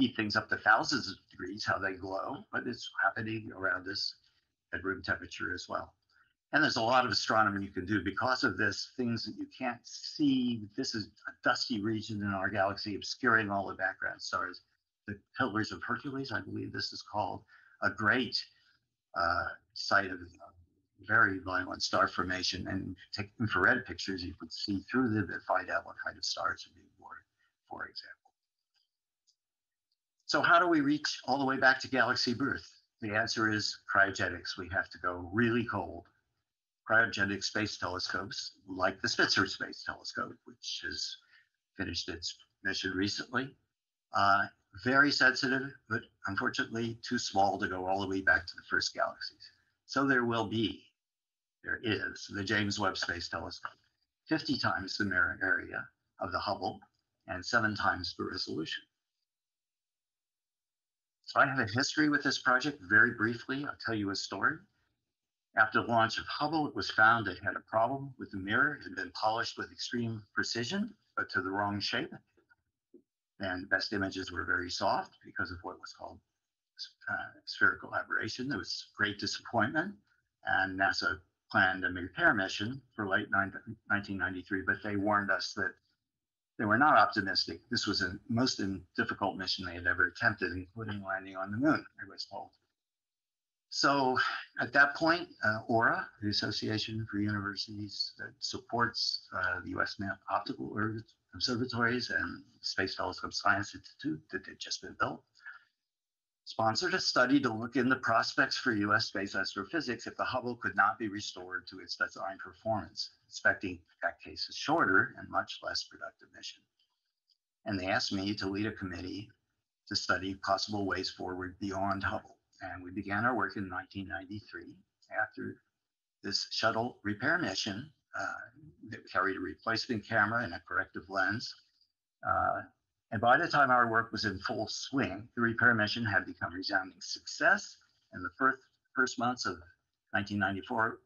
heat things up to thousands of degrees, how they glow, but it's happening around us at room temperature as well. And there's a lot of astronomy you can do because of this, things that you can't see. This is a dusty region in our galaxy obscuring all the background stars. The Pillars of Hercules, I believe this is called, a great uh, site of, very violent star formation and take infrared pictures, you can see through them and find out what kind of stars are being born, for example. So how do we reach all the way back to galaxy birth? The answer is cryogenics. We have to go really cold. Cryogenic space telescopes, like the Spitzer Space Telescope, which has finished its mission recently, uh, very sensitive, but unfortunately too small to go all the way back to the first galaxies. So there will be there is the James Webb Space Telescope, 50 times the mirror area of the Hubble and seven times the resolution. So I have a history with this project very briefly. I'll tell you a story. After the launch of Hubble, it was found it had a problem with the mirror. It had been polished with extreme precision, but to the wrong shape. And best images were very soft because of what was called uh, spherical aberration. There was great disappointment, and NASA planned a repair mission for late 1993, but they warned us that they were not optimistic. This was the most difficult mission they had ever attempted, including landing on the moon, I was told. So at that point, uh, AURA, the Association for Universities that supports uh, the US Map Optical Observatories and Space Telescope Science Institute that had just been built, sponsored a study to look into the prospects for US space astrophysics if the Hubble could not be restored to its design performance, expecting that case a shorter and much less productive mission. And they asked me to lead a committee to study possible ways forward beyond Hubble. And we began our work in 1993 after this shuttle repair mission uh, that carried a replacement camera and a corrective lens. Uh, and by the time our work was in full swing, the repair mission had become resounding success. And the first, first months of 1994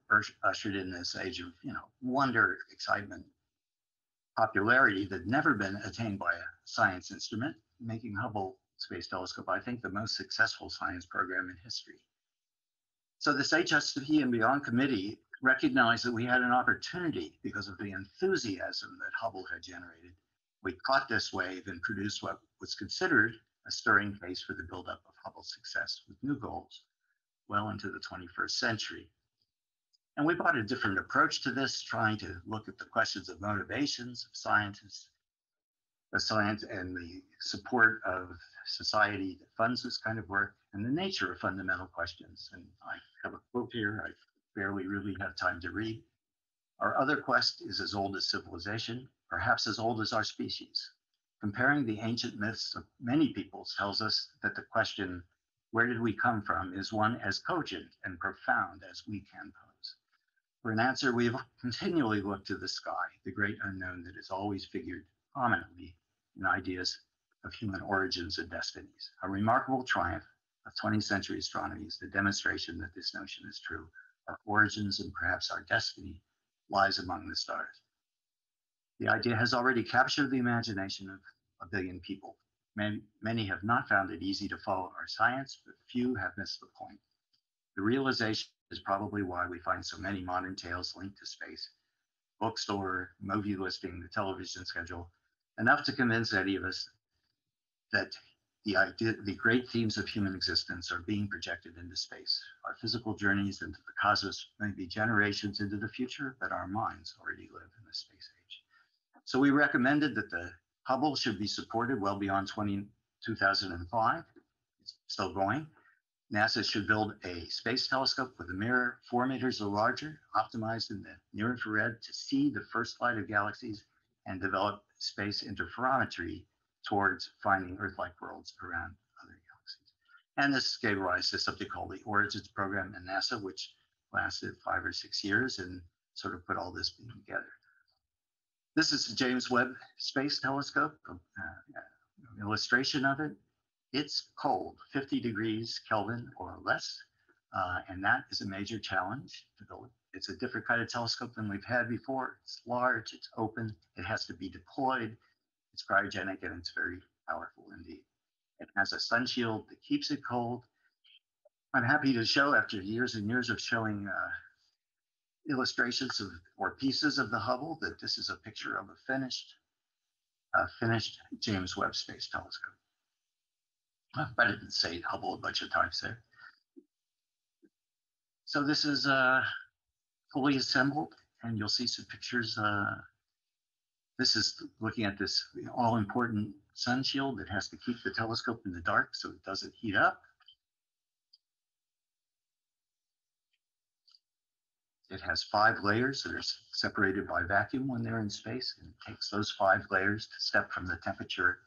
ushered in this age of, you know, wonder, excitement, popularity that had never been attained by a science instrument, making Hubble Space Telescope, I think, the most successful science program in history. So this HST and Beyond Committee recognized that we had an opportunity because of the enthusiasm that Hubble had generated. We caught this wave and produced what was considered a stirring case for the buildup of Hubble's success with new goals well into the 21st century. And we brought a different approach to this, trying to look at the questions of motivations of scientists, the science and the support of society that funds this kind of work and the nature of fundamental questions. And I have a quote here I barely really have time to read. Our other quest is as old as civilization, perhaps as old as our species. Comparing the ancient myths of many peoples tells us that the question, where did we come from, is one as cogent and profound as we can pose. For an answer, we've continually looked to the sky, the great unknown that has always figured prominently in ideas of human origins and destinies. A remarkable triumph of 20th century astronomy is the demonstration that this notion is true. Our origins and perhaps our destiny lies among the stars. The idea has already captured the imagination of a billion people. Many, many have not found it easy to follow our science, but few have missed the point. The realization is probably why we find so many modern tales linked to space. Bookstore, movie listing, the television schedule, enough to convince any of us that the idea, the great themes of human existence are being projected into space. Our physical journeys into the cosmos may be generations into the future, but our minds already live in the space age. So we recommended that the Hubble should be supported well beyond 20, 2005. It's still going. NASA should build a space telescope with a mirror four meters or larger, optimized in the near infrared to see the first light of galaxies and develop space interferometry towards finding Earth-like worlds around other galaxies. And this gave rise to something called the Origins program in NASA, which lasted five or six years and sort of put all this together. This is the James Webb Space Telescope, uh, uh, illustration of it. It's cold, 50 degrees Kelvin or less, uh, and that is a major challenge to build. It's a different kind of telescope than we've had before. It's large, it's open, it has to be deployed, it's cryogenic and it's very powerful indeed. It has a sun shield that keeps it cold. I'm happy to show after years and years of showing uh, illustrations of or pieces of the Hubble that this is a picture of a finished, uh, finished James Webb Space Telescope. But I didn't say Hubble a bunch of times there. So this is uh, fully assembled and you'll see some pictures uh, this is looking at this all important sun shield that has to keep the telescope in the dark so it doesn't heat up. It has five layers that are separated by vacuum when they're in space and it takes those five layers to step from the temperature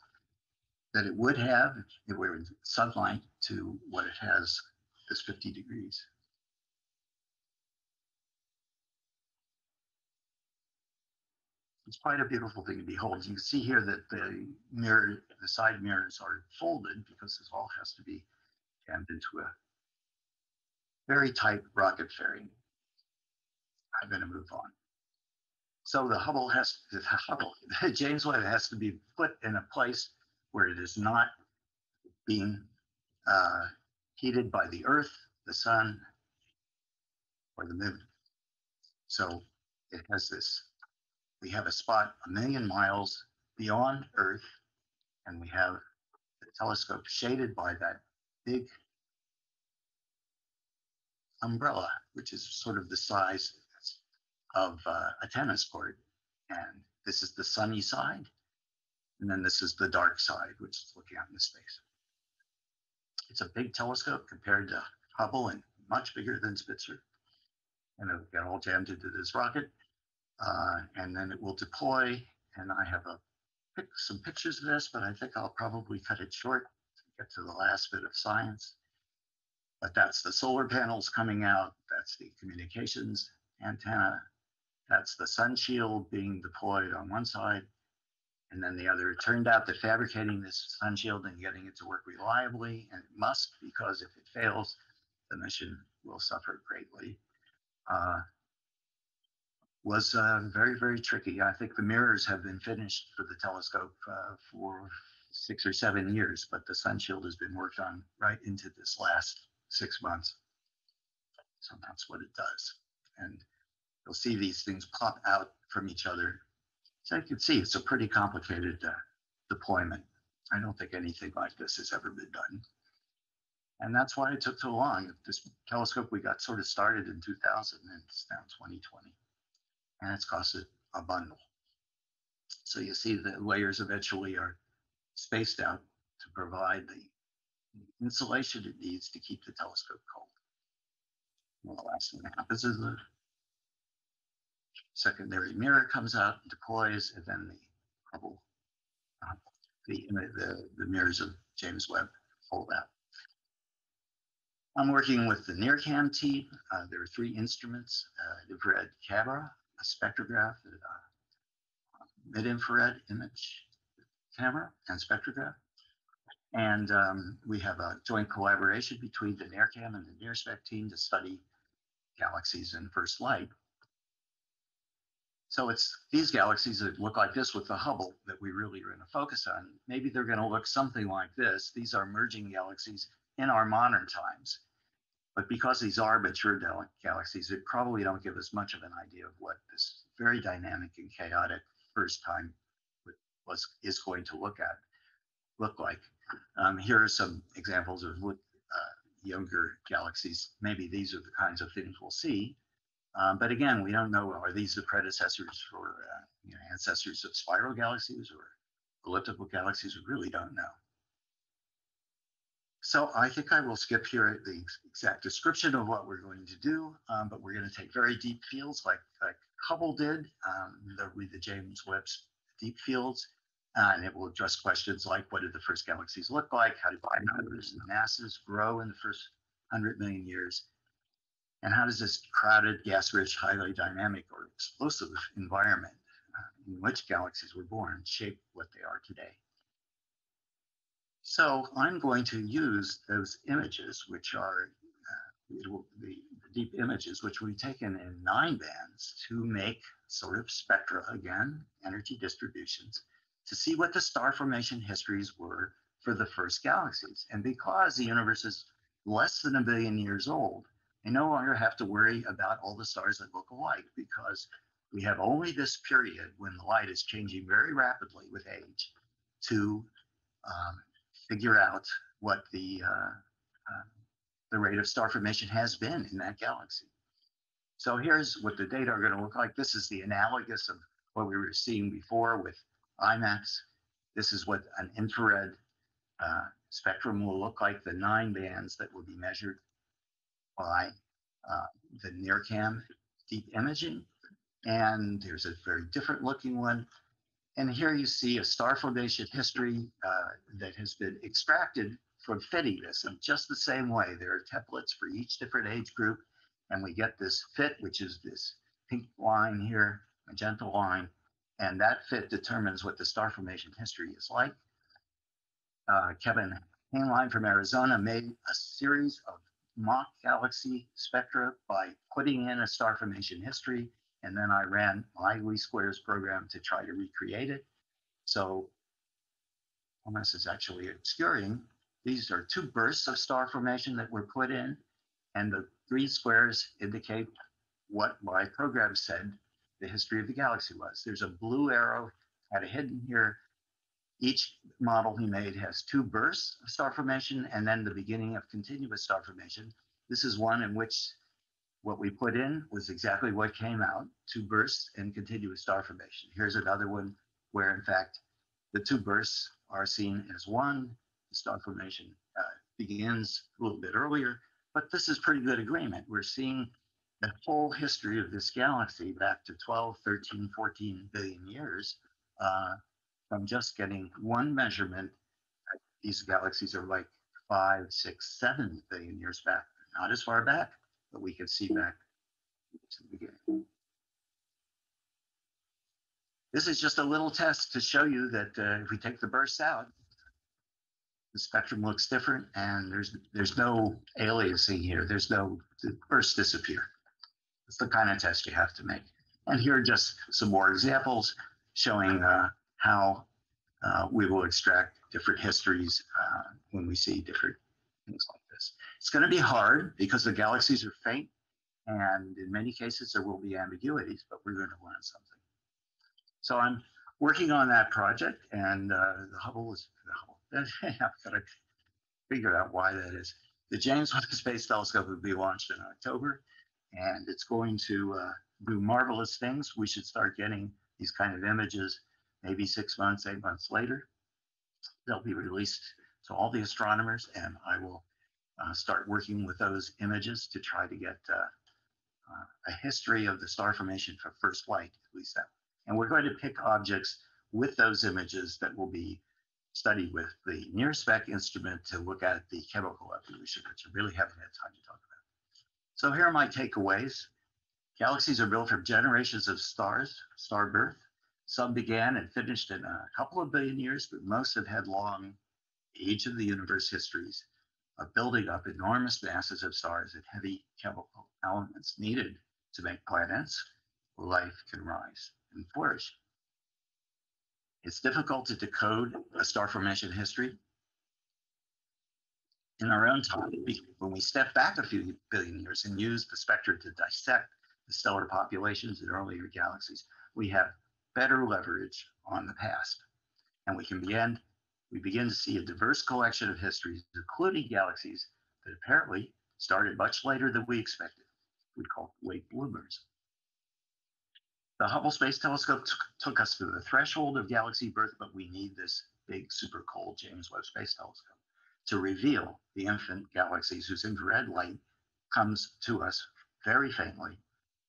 that it would have if it were in sunlight to what it has is 50 degrees. It's quite a beautiful thing to behold. You can see here that the mirror, the side mirrors are folded because this all has to be jammed into a very tight rocket fairing. I'm going to move on. So the Hubble has the Hubble, the James Webb has to be put in a place where it is not being uh, heated by the Earth, the Sun, or the Moon. So it has this, we have a spot a million miles beyond Earth, and we have the telescope shaded by that big umbrella, which is sort of the size of uh, a tennis court. And this is the sunny side. And then this is the dark side, which is looking out into space. It's a big telescope compared to Hubble and much bigger than Spitzer. And it got all jammed into this rocket. Uh, and then it will deploy. And I have a some pictures of this, but I think I'll probably cut it short to get to the last bit of science. But that's the solar panels coming out. That's the communications antenna. That's the sun shield being deployed on one side. And then the other, it turned out that fabricating this sun shield and getting it to work reliably, and it must, because if it fails, the mission will suffer greatly, uh, was uh, very, very tricky. I think the mirrors have been finished for the telescope uh, for six or seven years, but the sun shield has been worked on right into this last six months. So that's what it does. And you'll see these things pop out from each other. So you can see it's a pretty complicated uh, deployment. I don't think anything like this has ever been done. And that's why it took so long. This telescope we got sort of started in 2000 and it's now 2020. And it's costed a bundle. So you see the layers eventually are spaced out to provide the insulation it needs to keep the telescope cold. Well, the last thing that happens is the secondary mirror comes out and deploys, and then the Hubble, uh, the, the, the mirrors of James Webb fold out. I'm working with the NIRCam team. Uh, there are three instruments, uh, infrared camera, a spectrograph, mid-infrared image camera and spectrograph. And um, we have a joint collaboration between the NIRCam and the NIRSpec team to study galaxies in first light. So it's these galaxies that look like this with the Hubble that we really are going to focus on. Maybe they're going to look something like this. These are merging galaxies in our modern times. But because these are mature galaxies, they probably don't give us much of an idea of what this very dynamic and chaotic first time was is going to look at look like. Um, here are some examples of what uh, younger galaxies. Maybe these are the kinds of things we'll see. Um, but again, we don't know, are these the predecessors for uh, you know, ancestors of spiral galaxies or elliptical galaxies? We really don't know. So I think I will skip here the exact description of what we're going to do, um, but we're going to take very deep fields like, like Hubble did, um, the, with the James Webb's deep fields, uh, and it will address questions like what did the first galaxies look like? How did numbers and masses grow in the first 100 million years? And how does this crowded, gas-rich, highly dynamic or explosive environment uh, in which galaxies were born shape what they are today? So I'm going to use those images, which are uh, the, deep images, which we've taken in nine bands to make sort of spectra again, energy distributions, to see what the star formation histories were for the first galaxies. And because the universe is less than a billion years old, I no longer have to worry about all the stars that look alike because we have only this period when the light is changing very rapidly with age to um, figure out what the uh, uh, the rate of star formation has been in that galaxy. So here's what the data are going to look like. This is the analogous of what we were seeing before with IMACS. This is what an infrared uh, spectrum will look like, the nine bands that will be measured by uh, the NIRCam deep imaging. And there's a very different looking one. And here you see a star formation history uh, that has been extracted from FITTI in just the same way. There are templates for each different age group. And we get this fit, which is this pink line here, magenta line, and that fit determines what the star formation history is like. Uh, Kevin Hainline from Arizona made a series of mock galaxy spectra by putting in a star formation history, and then I ran my least squares program to try to recreate it. So this is actually obscuring. These are two bursts of star formation that were put in, and the three squares indicate what my program said the history of the galaxy was. There's a blue arrow had a hidden here. Each model he made has two bursts of star formation and then the beginning of continuous star formation. This is one in which what we put in was exactly what came out, two bursts and continuous star formation. Here's another one where in fact the two bursts are seen as one. The star formation uh, begins a little bit earlier, but this is pretty good agreement. We're seeing the whole history of this galaxy back to 12, 13, 14 billion years uh, from just getting one measurement. These galaxies are like five, six, seven billion years back, not as far back, but we can see back to the beginning. This is just a little test to show you that uh, if we take the bursts out, the spectrum looks different and there's there's no aliasing here. There's no the bursts disappear. It's the kind of test you have to make. And here are just some more examples showing uh, how uh, we will extract different histories uh, when we see different things like. It's going to be hard because the galaxies are faint, and in many cases there will be ambiguities, but we're going to learn something. So I'm working on that project, and uh, the Hubble is the Hubble. I've got to figure out why that is. The James Webb Space Telescope will be launched in October, and it's going to uh, do marvelous things. We should start getting these kind of images maybe six months, eight months later. They'll be released to all the astronomers, and I will uh, start working with those images to try to get uh, uh, a history of the star formation for first light, at least that. And we're going to pick objects with those images that will be studied with the NIRSpec instrument to look at the chemical evolution, which I really haven't had time to talk about. So here are my takeaways. Galaxies are built from generations of stars, star birth. Some began and finished in a couple of billion years, but most have had long age of the universe histories of building up enormous masses of stars and heavy chemical elements needed to make planets life can rise and flourish. It's difficult to decode a star formation history. In our own time, when we step back a few billion years and use the spectra to dissect the stellar populations in earlier galaxies, we have better leverage on the past. And we can begin, we begin to see a diverse collection of histories, including galaxies that apparently started much later than we expected. We'd call late bloomers. The Hubble Space Telescope took us through the threshold of galaxy birth, but we need this big super cold James Webb Space Telescope to reveal the infant galaxies whose infrared light comes to us very faintly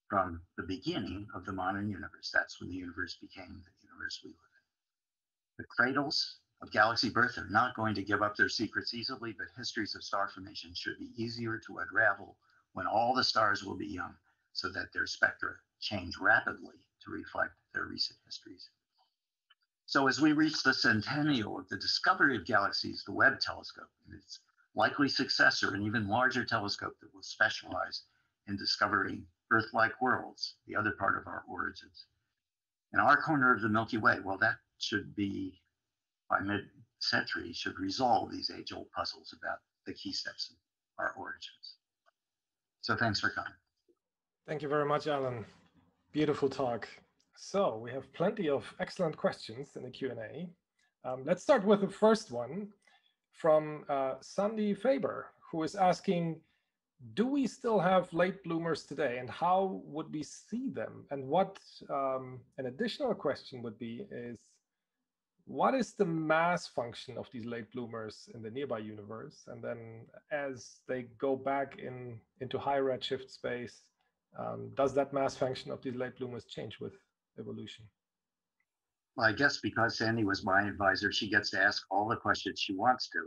from the beginning of the modern universe. That's when the universe became the universe we live in. The cradles of galaxy birth are not going to give up their secrets easily, but histories of star formation should be easier to unravel when all the stars will be young, so that their spectra change rapidly to reflect their recent histories. So as we reach the centennial of the discovery of galaxies, the Webb telescope and its likely successor, an even larger telescope that will specialize in discovering Earth-like worlds, the other part of our origins. In our corner of the Milky Way, well, that should be, by mid-century, should resolve these age-old puzzles about the key steps in our origins. So thanks for coming. Thank you very much, Alan. Beautiful talk. So we have plenty of excellent questions in the Q&A. Um, let's start with the first one from uh, Sandy Faber, who is asking, do we still have late bloomers today and how would we see them? And what um, an additional question would be is, what is the mass function of these late bloomers in the nearby universe? And then as they go back in into high redshift space, um, does that mass function of these late bloomers change with evolution? Well, I guess because Sandy was my advisor, she gets to ask all the questions she wants to.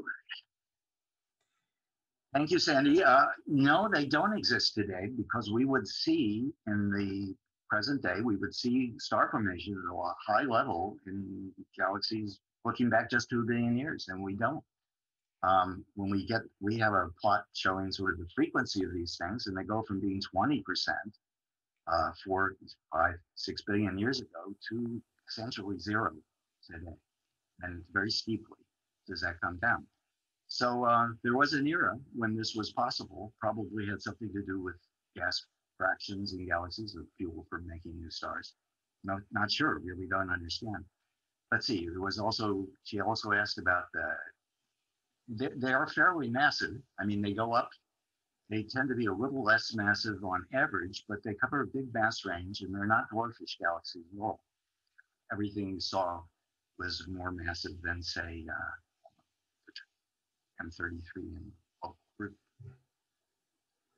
Thank you, Sandy. Uh, no, they don't exist today because we would see in the present day, we would see star formation at a high level in galaxies looking back just two billion years, and we don't. Um, when we get, we have a plot showing sort of the frequency of these things, and they go from being 20% uh, four, five, six billion years ago to essentially zero today, and very steeply does that come down. So uh, there was an era when this was possible, probably had something to do with gas fractions in galaxies of fuel for making new stars. No, not sure, really don't understand. Let's see, there was also, she also asked about the, they, they are fairly massive. I mean, they go up, they tend to be a little less massive on average, but they cover a big mass range and they're not dwarfish galaxies at all. Everything you saw was more massive than say uh, M33 and oh,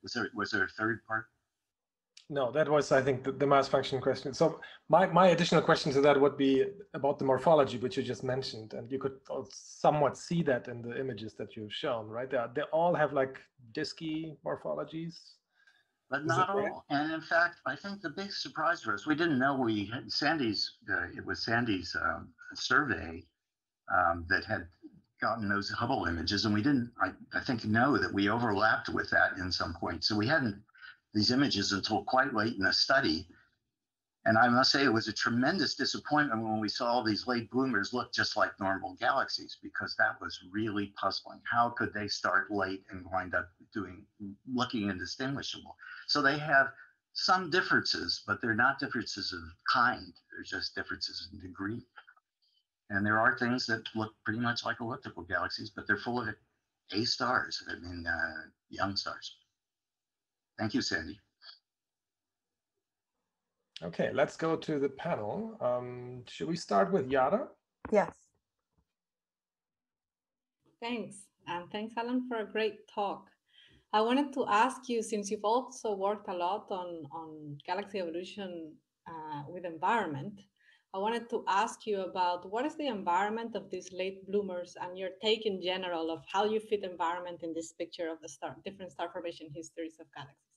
was there was there a third part? No, that was, I think, the, the, mass function question. So my, my additional question to that would be about the morphology, which you just mentioned. And you could somewhat see that in the images that you've shown, right? They, are, they all have like disky morphologies. But not all. And in fact, I think the big surprise for us, we didn't know we had Sandy's, uh, it was Sandy's um, survey um, that had gotten those Hubble images. And we didn't, I, I think, know that we overlapped with that in some point. So we hadn't these images until quite late in the study. And I must say, it was a tremendous disappointment when we saw all these late bloomers look just like normal galaxies, because that was really puzzling. How could they start late and wind up doing looking indistinguishable? So they have some differences, but they're not differences of kind. They're just differences in degree. And there are things that look pretty much like elliptical galaxies, but they're full of A stars, I mean, uh, young stars. Thank you, Sandy. Okay, let's go to the panel. Um, should we start with Yara? Yes. Thanks, and thanks, Alan, for a great talk. I wanted to ask you, since you've also worked a lot on, on galaxy evolution uh, with environment, I wanted to ask you about what is the environment of these late bloomers and your take in general of how you fit environment in this picture of the star, different star formation histories of galaxies.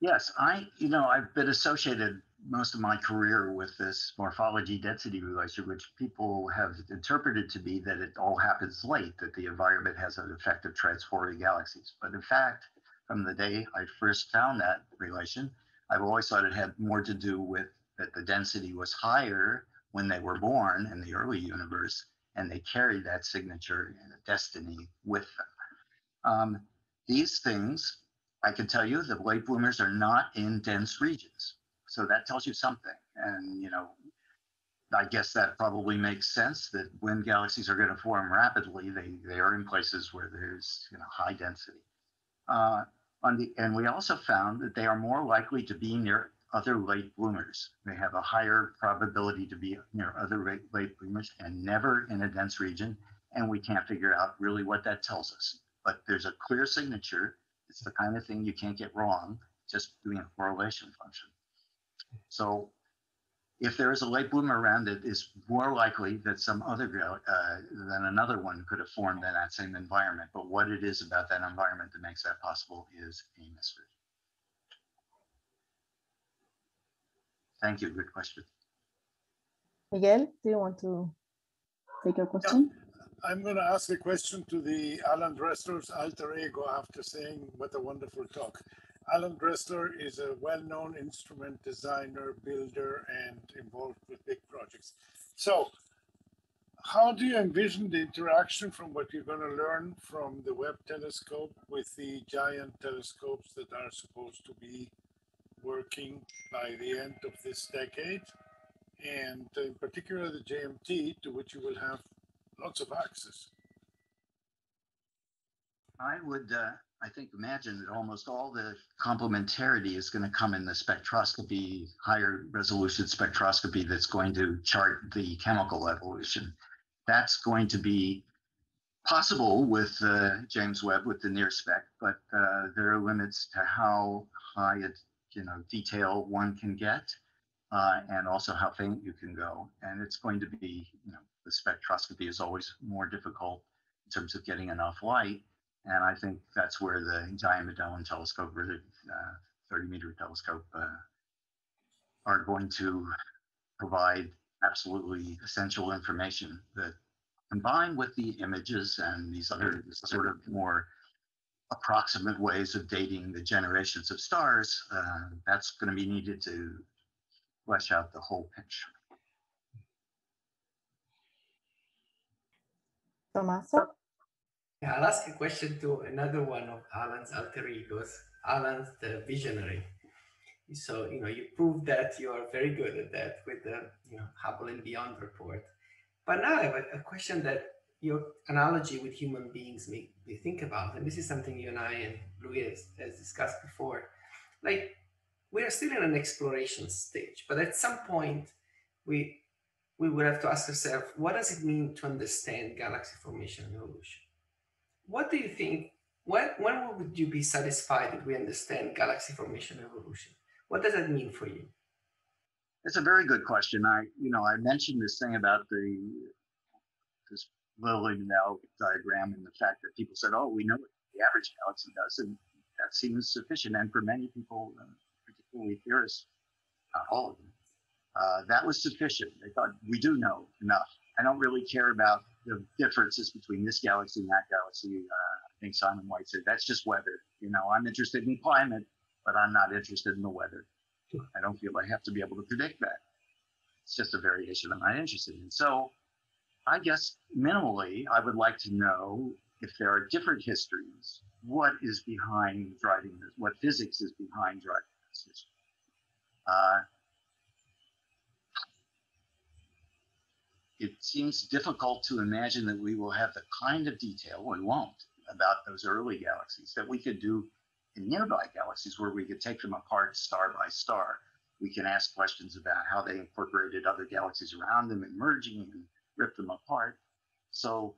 Yes, I, you know, I've been associated most of my career with this morphology density relationship, which people have interpreted to be that it all happens late, that the environment has an effect of transforming galaxies. But in fact, from the day I first found that relation, I've always thought it had more to do with that the density was higher when they were born in the early universe, and they carried that signature and destiny with them. Um, these things, I can tell you, the late bloomers are not in dense regions. So that tells you something. And, you know, I guess that probably makes sense that when galaxies are going to form rapidly, they, they are in places where there's you know, high density. Uh, on the, and we also found that they are more likely to be near other late bloomers. They have a higher probability to be near other late, late bloomers and never in a dense region. And we can't figure out really what that tells us. But there's a clear signature. It's the kind of thing you can't get wrong just doing a correlation function. So if there is a late bloomer around, it is more likely that some other uh, than another one could have formed in that same environment. But what it is about that environment that makes that possible is a mystery. Thank you. Good question. Miguel, do you want to take a question? I'm going to ask a question to the Alan Dressler's alter ego after saying what a wonderful talk. Alan Dressler is a well-known instrument designer, builder, and involved with big projects. So how do you envision the interaction from what you're going to learn from the Webb telescope with the giant telescopes that are supposed to be working by the end of this decade, and in particular the GMT, to which you will have lots of access. I would, uh, I think, imagine that almost all the complementarity is going to come in the spectroscopy, higher resolution spectroscopy that's going to chart the chemical evolution. That's going to be possible with uh, James Webb with the NIRSpec, but uh, there are limits to how high it you know detail one can get uh, and also how faint you can go. And it's going to be, you know, the spectroscopy is always more difficult in terms of getting enough light. And I think that's where the Giant Magellan telescope or the uh, 30 meter telescope uh, are going to provide absolutely essential information that combined with the images and these other sort of more approximate ways of dating the generations of stars, uh, that's going to be needed to flesh out the whole picture. Tommaso? Yeah, I'll ask a question to another one of Alan's alter egos, Alan, the visionary. So, you know, you proved that you are very good at that with the, you know, Hubble and Beyond report. But now I have a, a question that your analogy with human beings make me think about, and this is something you and I and Louis has, has discussed before. Like, we are still in an exploration stage, but at some point, we we would have to ask ourselves, what does it mean to understand galaxy formation and evolution? What do you think? When, when would you be satisfied if we understand galaxy formation and evolution? What does that mean for you? It's a very good question. I, you know, I mentioned this thing about the this Lilienthal diagram and the fact that people said, "Oh, we know what the average galaxy does," and that seems sufficient. And for many people, uh, particularly theorists, not all of them, uh, that was sufficient. They thought we do know enough. I don't really care about the differences between this galaxy and that galaxy. Uh, I think Simon White said that's just weather. You know, I'm interested in climate, but I'm not interested in the weather. I don't feel I have to be able to predict that. It's just a variation I'm not interested in. So I guess minimally, I would like to know if there are different histories, what is behind driving this, what physics is behind driving this history. Uh, it seems difficult to imagine that we will have the kind of detail, we won't, about those early galaxies that we could do in nearby galaxies where we could take them apart star by star. We can ask questions about how they incorporated other galaxies around them and merging and rip them apart. So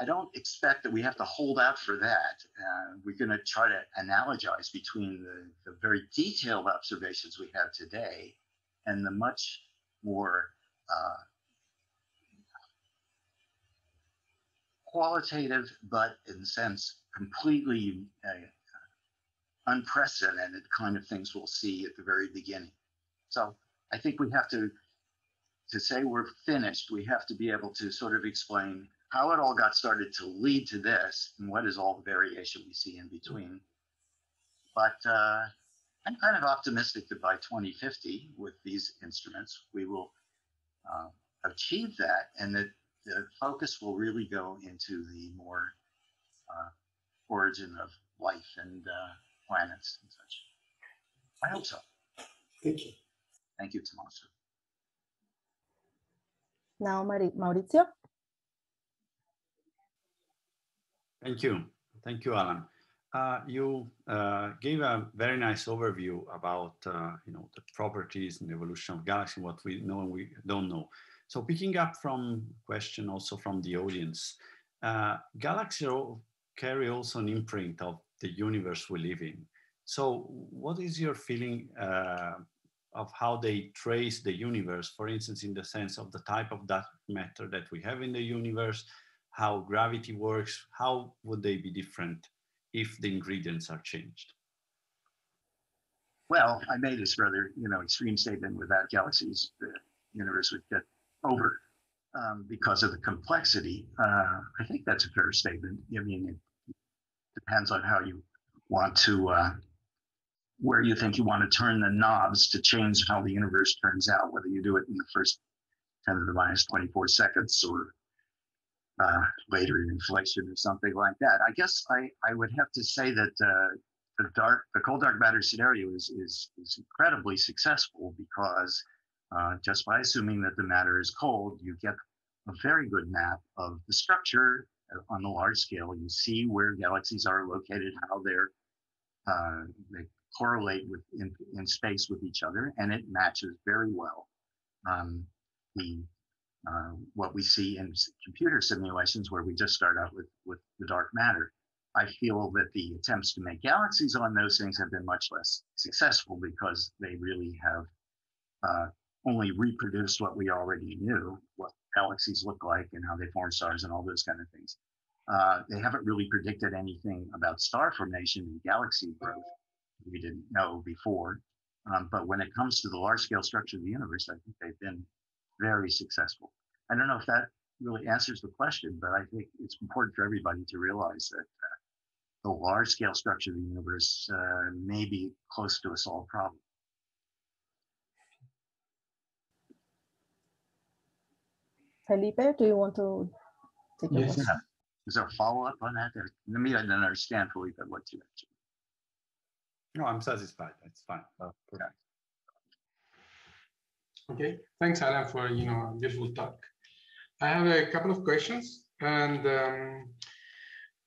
I don't expect that we have to hold out for that. Uh, we're going to try to analogize between the, the very detailed observations we have today and the much more uh, qualitative, but in sense, completely uh, unprecedented kind of things we'll see at the very beginning. So I think we have to, to say we're finished, we have to be able to sort of explain how it all got started to lead to this and what is all the variation we see in between. But uh, I'm kind of optimistic that by 2050, with these instruments, we will uh, achieve that and that the focus will really go into the more uh, origin of life and uh, planets and such. I hope so. Thank you. Thank you, Tommaso. Now, Maurizio. Thank you. Thank you, Alan. Uh, you uh, gave a very nice overview about uh, you know the properties and the evolution of galaxy, what we know and we don't know. So picking up from question also from the audience, uh, galaxies carry also an imprint of the universe we live in. So what is your feeling uh, of how they trace the universe, for instance, in the sense of the type of dark matter that we have in the universe, how gravity works, how would they be different if the ingredients are changed? Well, I made this rather, you know, extreme statement without galaxies, the universe would get over um, because of the complexity. Uh, I think that's a fair statement. I mean, it depends on how you want to, uh, where you think you want to turn the knobs to change how the universe turns out, whether you do it in the first 10 to the minus 24 seconds or uh, later in inflation or something like that. I guess I, I would have to say that uh, the dark, the cold dark matter scenario is, is, is incredibly successful because uh, just by assuming that the matter is cold, you get a very good map of the structure uh, on the large scale. You see where galaxies are located, how they're uh, they correlate with in, in space with each other, and it matches very well um, the uh, what we see in computer simulations where we just start out with with the dark matter. I feel that the attempts to make galaxies on those things have been much less successful because they really have uh, only reproduced what we already knew, what galaxies look like and how they form stars and all those kind of things. Uh, they haven't really predicted anything about star formation and galaxy growth we didn't know before. Um, but when it comes to the large scale structure of the universe, I think they've been very successful. I don't know if that really answers the question, but I think it's important for everybody to realize that uh, the large scale structure of the universe uh, may be close to a solved problem. Felipe, do you want to take a yes. question? Is there a follow up on that? There? me, I didn't understand, Felipe, what you mentioned. No, I'm satisfied. That's fine. Oh, perfect. Okay, thanks, Alan, for you know a beautiful talk. I have a couple of questions, and um,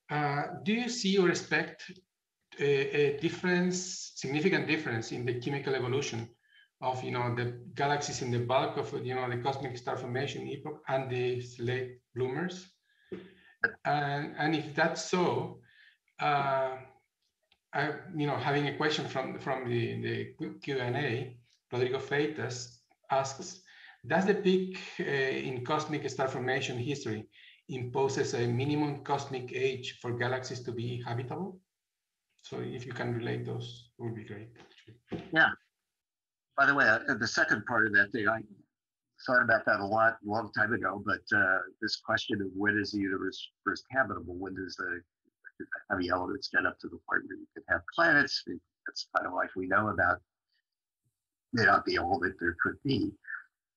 uh, do you see or expect a, a, difference, significant difference in the chemical evolution of you know the galaxies in the bulk of you know the cosmic star formation epoch and the late bloomers? And, and if that's so, uh, I, you know, having a question from from the the Q and A, Rodrigo Freitas asks, does the peak uh, in cosmic star formation history imposes a minimum cosmic age for galaxies to be habitable? So if you can relate those, it would be great. Yeah. By the way, uh, the second part of that thing, I thought about that a lot, a long time ago, but uh, this question of when is the universe first habitable? When does the heavy elements get up to the point where you could have planets? That's kind of life we know about may not be all that there could be.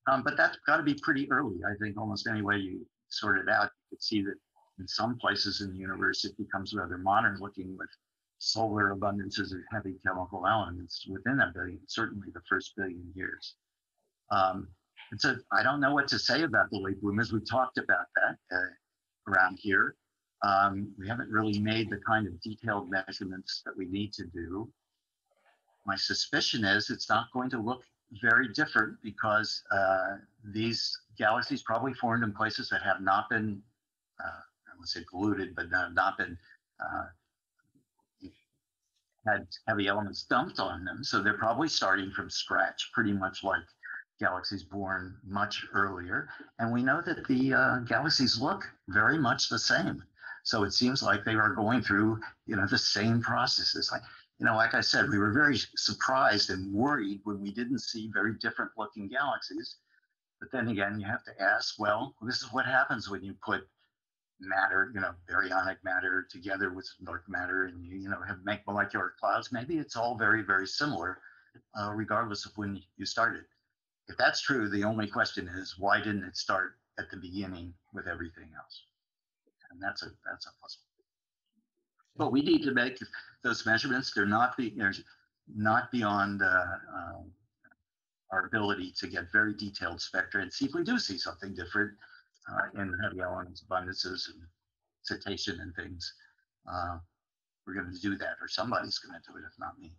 Um, but that's got to be pretty early. I think almost any way you sort it out, you could see that in some places in the universe, it becomes rather modern looking with solar abundances of heavy chemical elements within a billion, certainly the first billion years. Um, and so I don't know what to say about the late bloomers. We talked about that uh, around here. Um, we haven't really made the kind of detailed measurements that we need to do my suspicion is it's not going to look very different because uh, these galaxies probably formed in places that have not been, uh, I would say polluted, but have not been, uh, had heavy elements dumped on them. So they're probably starting from scratch, pretty much like galaxies born much earlier. And we know that the uh, galaxies look very much the same. So it seems like they are going through, you know, the same processes. Like you know, like I said, we were very surprised and worried when we didn't see very different looking galaxies. But then again, you have to ask, well, this is what happens when you put matter, you know, baryonic matter together with dark matter and you, know, have make molecular clouds. Maybe it's all very, very similar, uh, regardless of when you started. If that's true, the only question is why didn't it start at the beginning with everything else? And that's a that's a puzzle. But we need to make those measurements. They're not be, they're not beyond uh, uh, our ability to get very detailed spectra and see if we do see something different uh, in heavy elements abundances and cetacean and things. Uh, we're going to do that, or somebody's going to do it, if not me.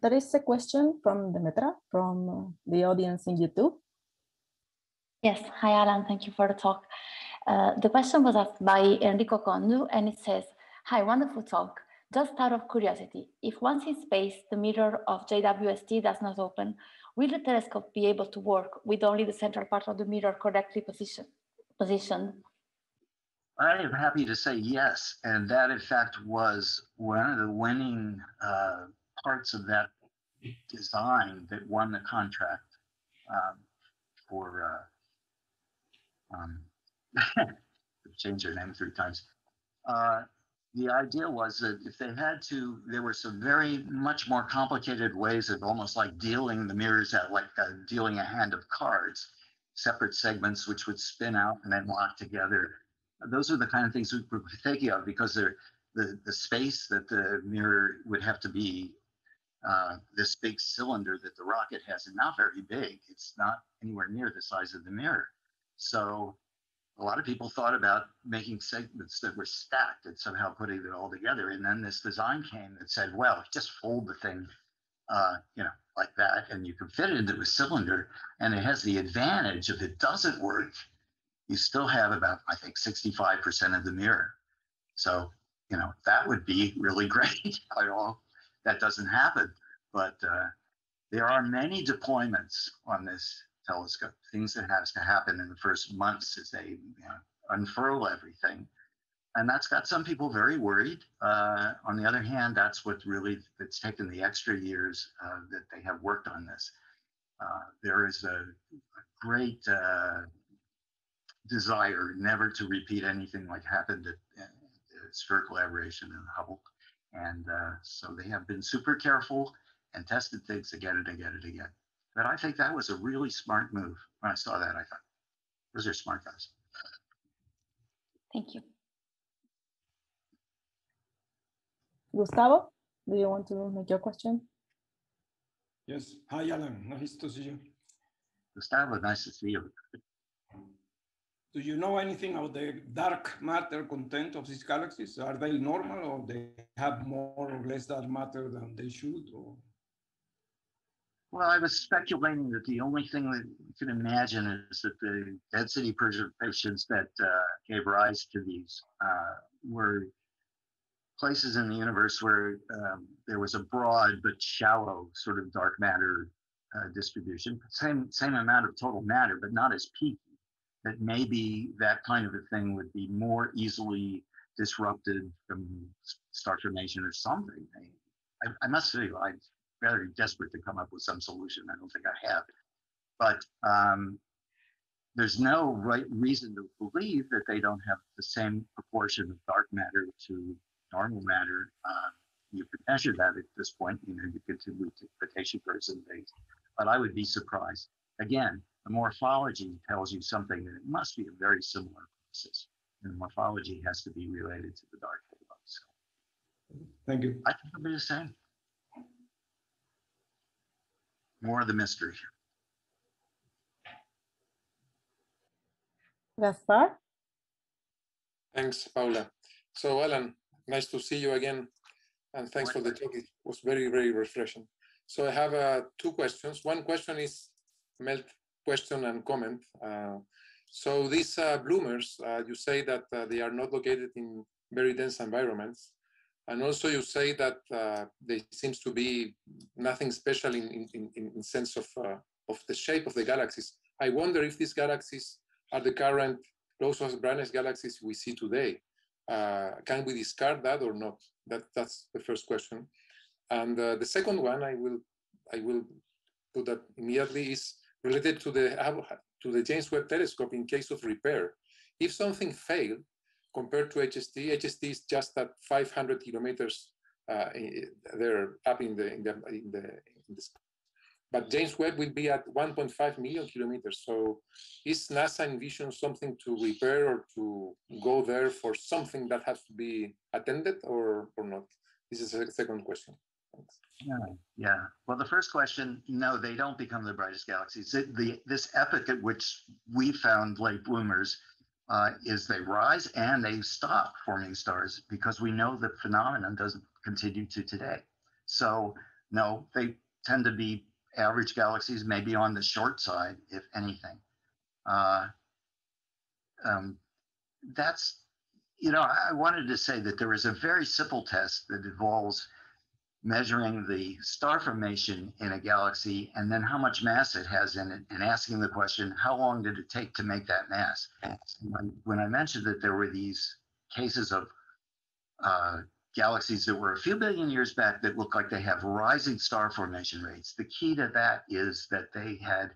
There is a question from Demetra from the audience in YouTube. Yes, hi Alan, thank you for the talk. Uh, the question was asked by Enrico Condu and it says, hi, wonderful talk. Just out of curiosity, if once in space the mirror of JWST does not open, will the telescope be able to work with only the central part of the mirror correctly position, positioned? I am happy to say yes. And that, in fact, was one of the winning uh, parts of that design that won the contract um, for uh, um, changed their name three times. Uh, the idea was that if they had to, there were some very much more complicated ways of almost like dealing the mirrors out, like uh, dealing a hand of cards, separate segments which would spin out and then lock together. Those are the kind of things we were thinking of because they're, the, the space that the mirror would have to be uh, this big cylinder that the rocket has is not very big. It's not anywhere near the size of the mirror. So a lot of people thought about making segments that were stacked and somehow putting it all together. And then this design came that said, well, just fold the thing, uh, you know, like that, and you can fit it into a cylinder. And it has the advantage if it doesn't work, you still have about, I think, 65% of the mirror. So, you know, that would be really great. I that doesn't happen, but uh, there are many deployments on this telescope, things that has to happen in the first months as they you know, unfurl everything. And that's got some people very worried. Uh, on the other hand, that's what really, it's taken the extra years uh, that they have worked on this. Uh, there is a, a great uh, desire never to repeat anything like happened at, at spherical aberration in Hubble. And uh, so they have been super careful and tested things again and again and again. But I think that was a really smart move. When I saw that, I thought, those are smart guys. Thank you. Gustavo, do you want to make your question? Yes. Hi, Alan. Nice to see you. Gustavo, nice to see you. Do you know anything about the dark matter content of these galaxies? Are they normal or they have more or less dark matter than they should? Or? Well, I was speculating that the only thing that you can imagine is that the density perturbations that uh, gave rise to these uh, were places in the universe where um, there was a broad but shallow sort of dark matter uh, distribution, same same amount of total matter, but not as peaky. That maybe that kind of a thing would be more easily disrupted from star formation or something. I, I must say, I'm very desperate to come up with some solution. I don't think I have, but um, there's no right reason to believe that they don't have the same proportion of dark matter to normal matter. Uh, you can measure that at this point. You know, you could do multiplication curves and things, but I would be surprised. Again, the morphology tells you something that it must be a very similar process. And the morphology has to be related to the dark halo. So Thank you. I think it'll be the same. More of the mystery. Gaspar? Thanks, Paula. So, Alan, nice to see you again. And thanks for the talk. It was very, very refreshing. So I have uh, two questions. One question is melt question and comment. Uh, so these uh, bloomers, uh, you say that uh, they are not located in very dense environments. And also you say that uh, there seems to be nothing special in, in, in, in sense of, of the shape of the galaxies. I wonder if these galaxies are the current closest brightest galaxies we see today. Uh, can we discard that or not? That that's the first question. And uh, the second one, I will I will put that immediately is related to the to the James Webb Telescope in case of repair. If something failed compared to HST, HST is just at 500 kilometers uh, there up in the in the in the, in the but James Webb will be at 1.5 million kilometers. So is NASA envision something to repair or to go there for something that has to be attended or, or not? This is a second question. Yeah, yeah. Well, the first question, no, they don't become the brightest galaxies. The this epoch at which we found late bloomers uh, is they rise and they stop forming stars because we know the phenomenon doesn't continue to today. So no, they tend to be average galaxies maybe on the short side, if anything. Uh, um, that's, you know, I wanted to say that there is a very simple test that involves measuring the star formation in a galaxy and then how much mass it has in it and asking the question, how long did it take to make that mass? When I mentioned that there were these cases of uh, galaxies that were a few billion years back that look like they have rising star formation rates. The key to that is that they had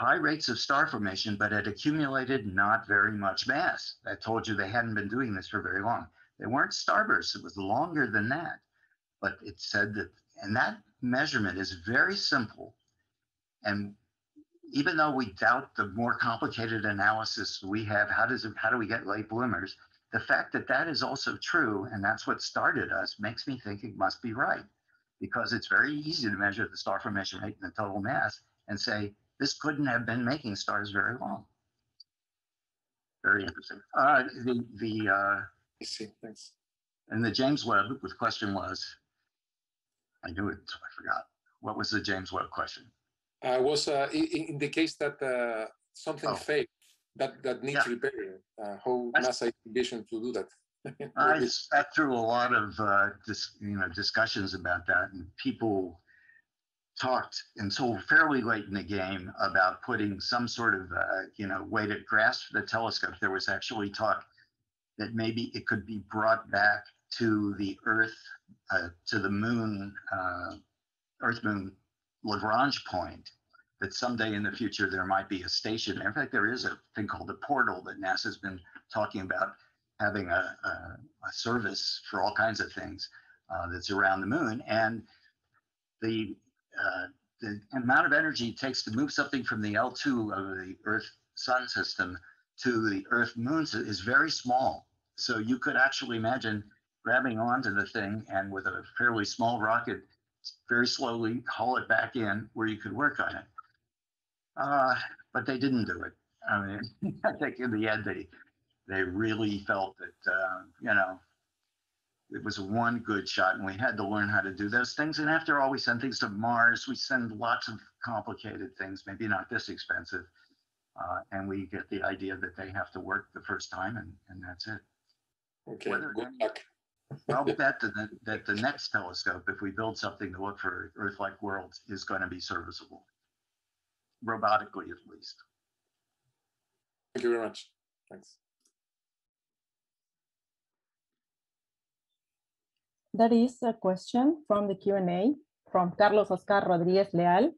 high rates of star formation, but had accumulated not very much mass. I told you they hadn't been doing this for very long. They weren't starbursts, it was longer than that. But it said that, and that measurement is very simple. And even though we doubt the more complicated analysis we have, how does it, how do we get late bloomers? the fact that that is also true and that's what started us makes me think it must be right because it's very easy to measure the star formation rate and the total mass and say this couldn't have been making stars very long. Very interesting. Uh, the the uh, I see. Thanks. And the James Webb the question was, I knew it, so I forgot. What was the James Webb question? Uh, was uh, in, in the case that uh, something oh. failed that that needs yeah. repairing. Uh, how NASA envision to do that? I sat through a lot of uh, dis, you know discussions about that, and people talked until fairly late in the game about putting some sort of uh, you know way to grasp the telescope. There was actually talk that maybe it could be brought back to the Earth, uh, to the Moon, uh, Earth Moon Lagrange point, that someday in the future there might be a station. In fact, there is a thing called a portal that NASA's been talking about having a, a, a service for all kinds of things uh, that's around the moon. And the, uh, the amount of energy it takes to move something from the L2 of the Earth Sun system to the Earth Moon is very small. So you could actually imagine grabbing onto the thing and with a fairly small rocket, very slowly haul it back in where you could work on it. Uh, but they didn't do it. I mean, I think in the end they they really felt that uh, you know it was one good shot, and we had to learn how to do those things. And after all, we send things to Mars. We send lots of complicated things, maybe not this expensive, uh, and we get the idea that they have to work the first time, and and that's it. Okay, Whether- good luck. I'll bet that the, that the next telescope, if we build something to look for Earth-like worlds, is going to be serviceable, robotically at least. Thank you very much. Thanks. That is a question from the Q&A from Carlos Oscar Rodriguez Leal.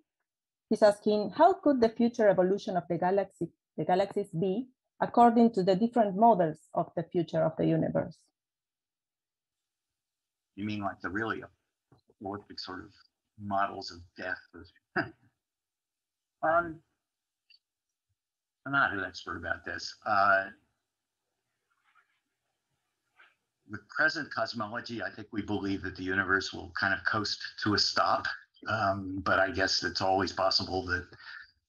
He's asking, how could the future evolution of the galaxy, the galaxies be according to the different models of the future of the universe? You mean like the really Olympic sort of models of death? um, I'm not an expert about this. Uh, present cosmology, I think we believe that the universe will kind of coast to a stop. Um, but I guess it's always possible that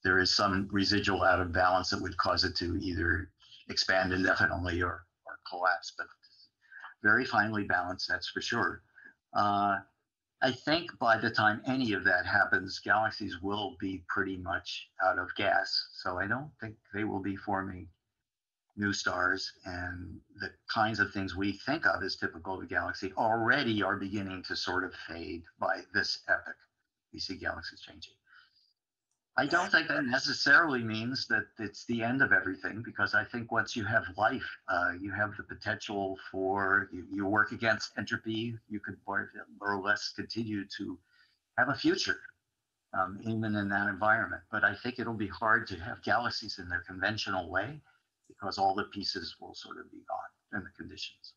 there is some residual out of balance that would cause it to either expand indefinitely or, or collapse. But very finely balanced, that's for sure. Uh, I think by the time any of that happens, galaxies will be pretty much out of gas. So I don't think they will be forming new stars. And the kinds of things we think of as typical of a galaxy already are beginning to sort of fade by this epoch. We see galaxies changing. I don't think that necessarily means that it's the end of everything because I think once you have life, uh, you have the potential for you, you work against entropy. You could more or less continue to have a future, um, even in that environment. But I think it'll be hard to have galaxies in their conventional way because all the pieces will sort of be gone in the conditions.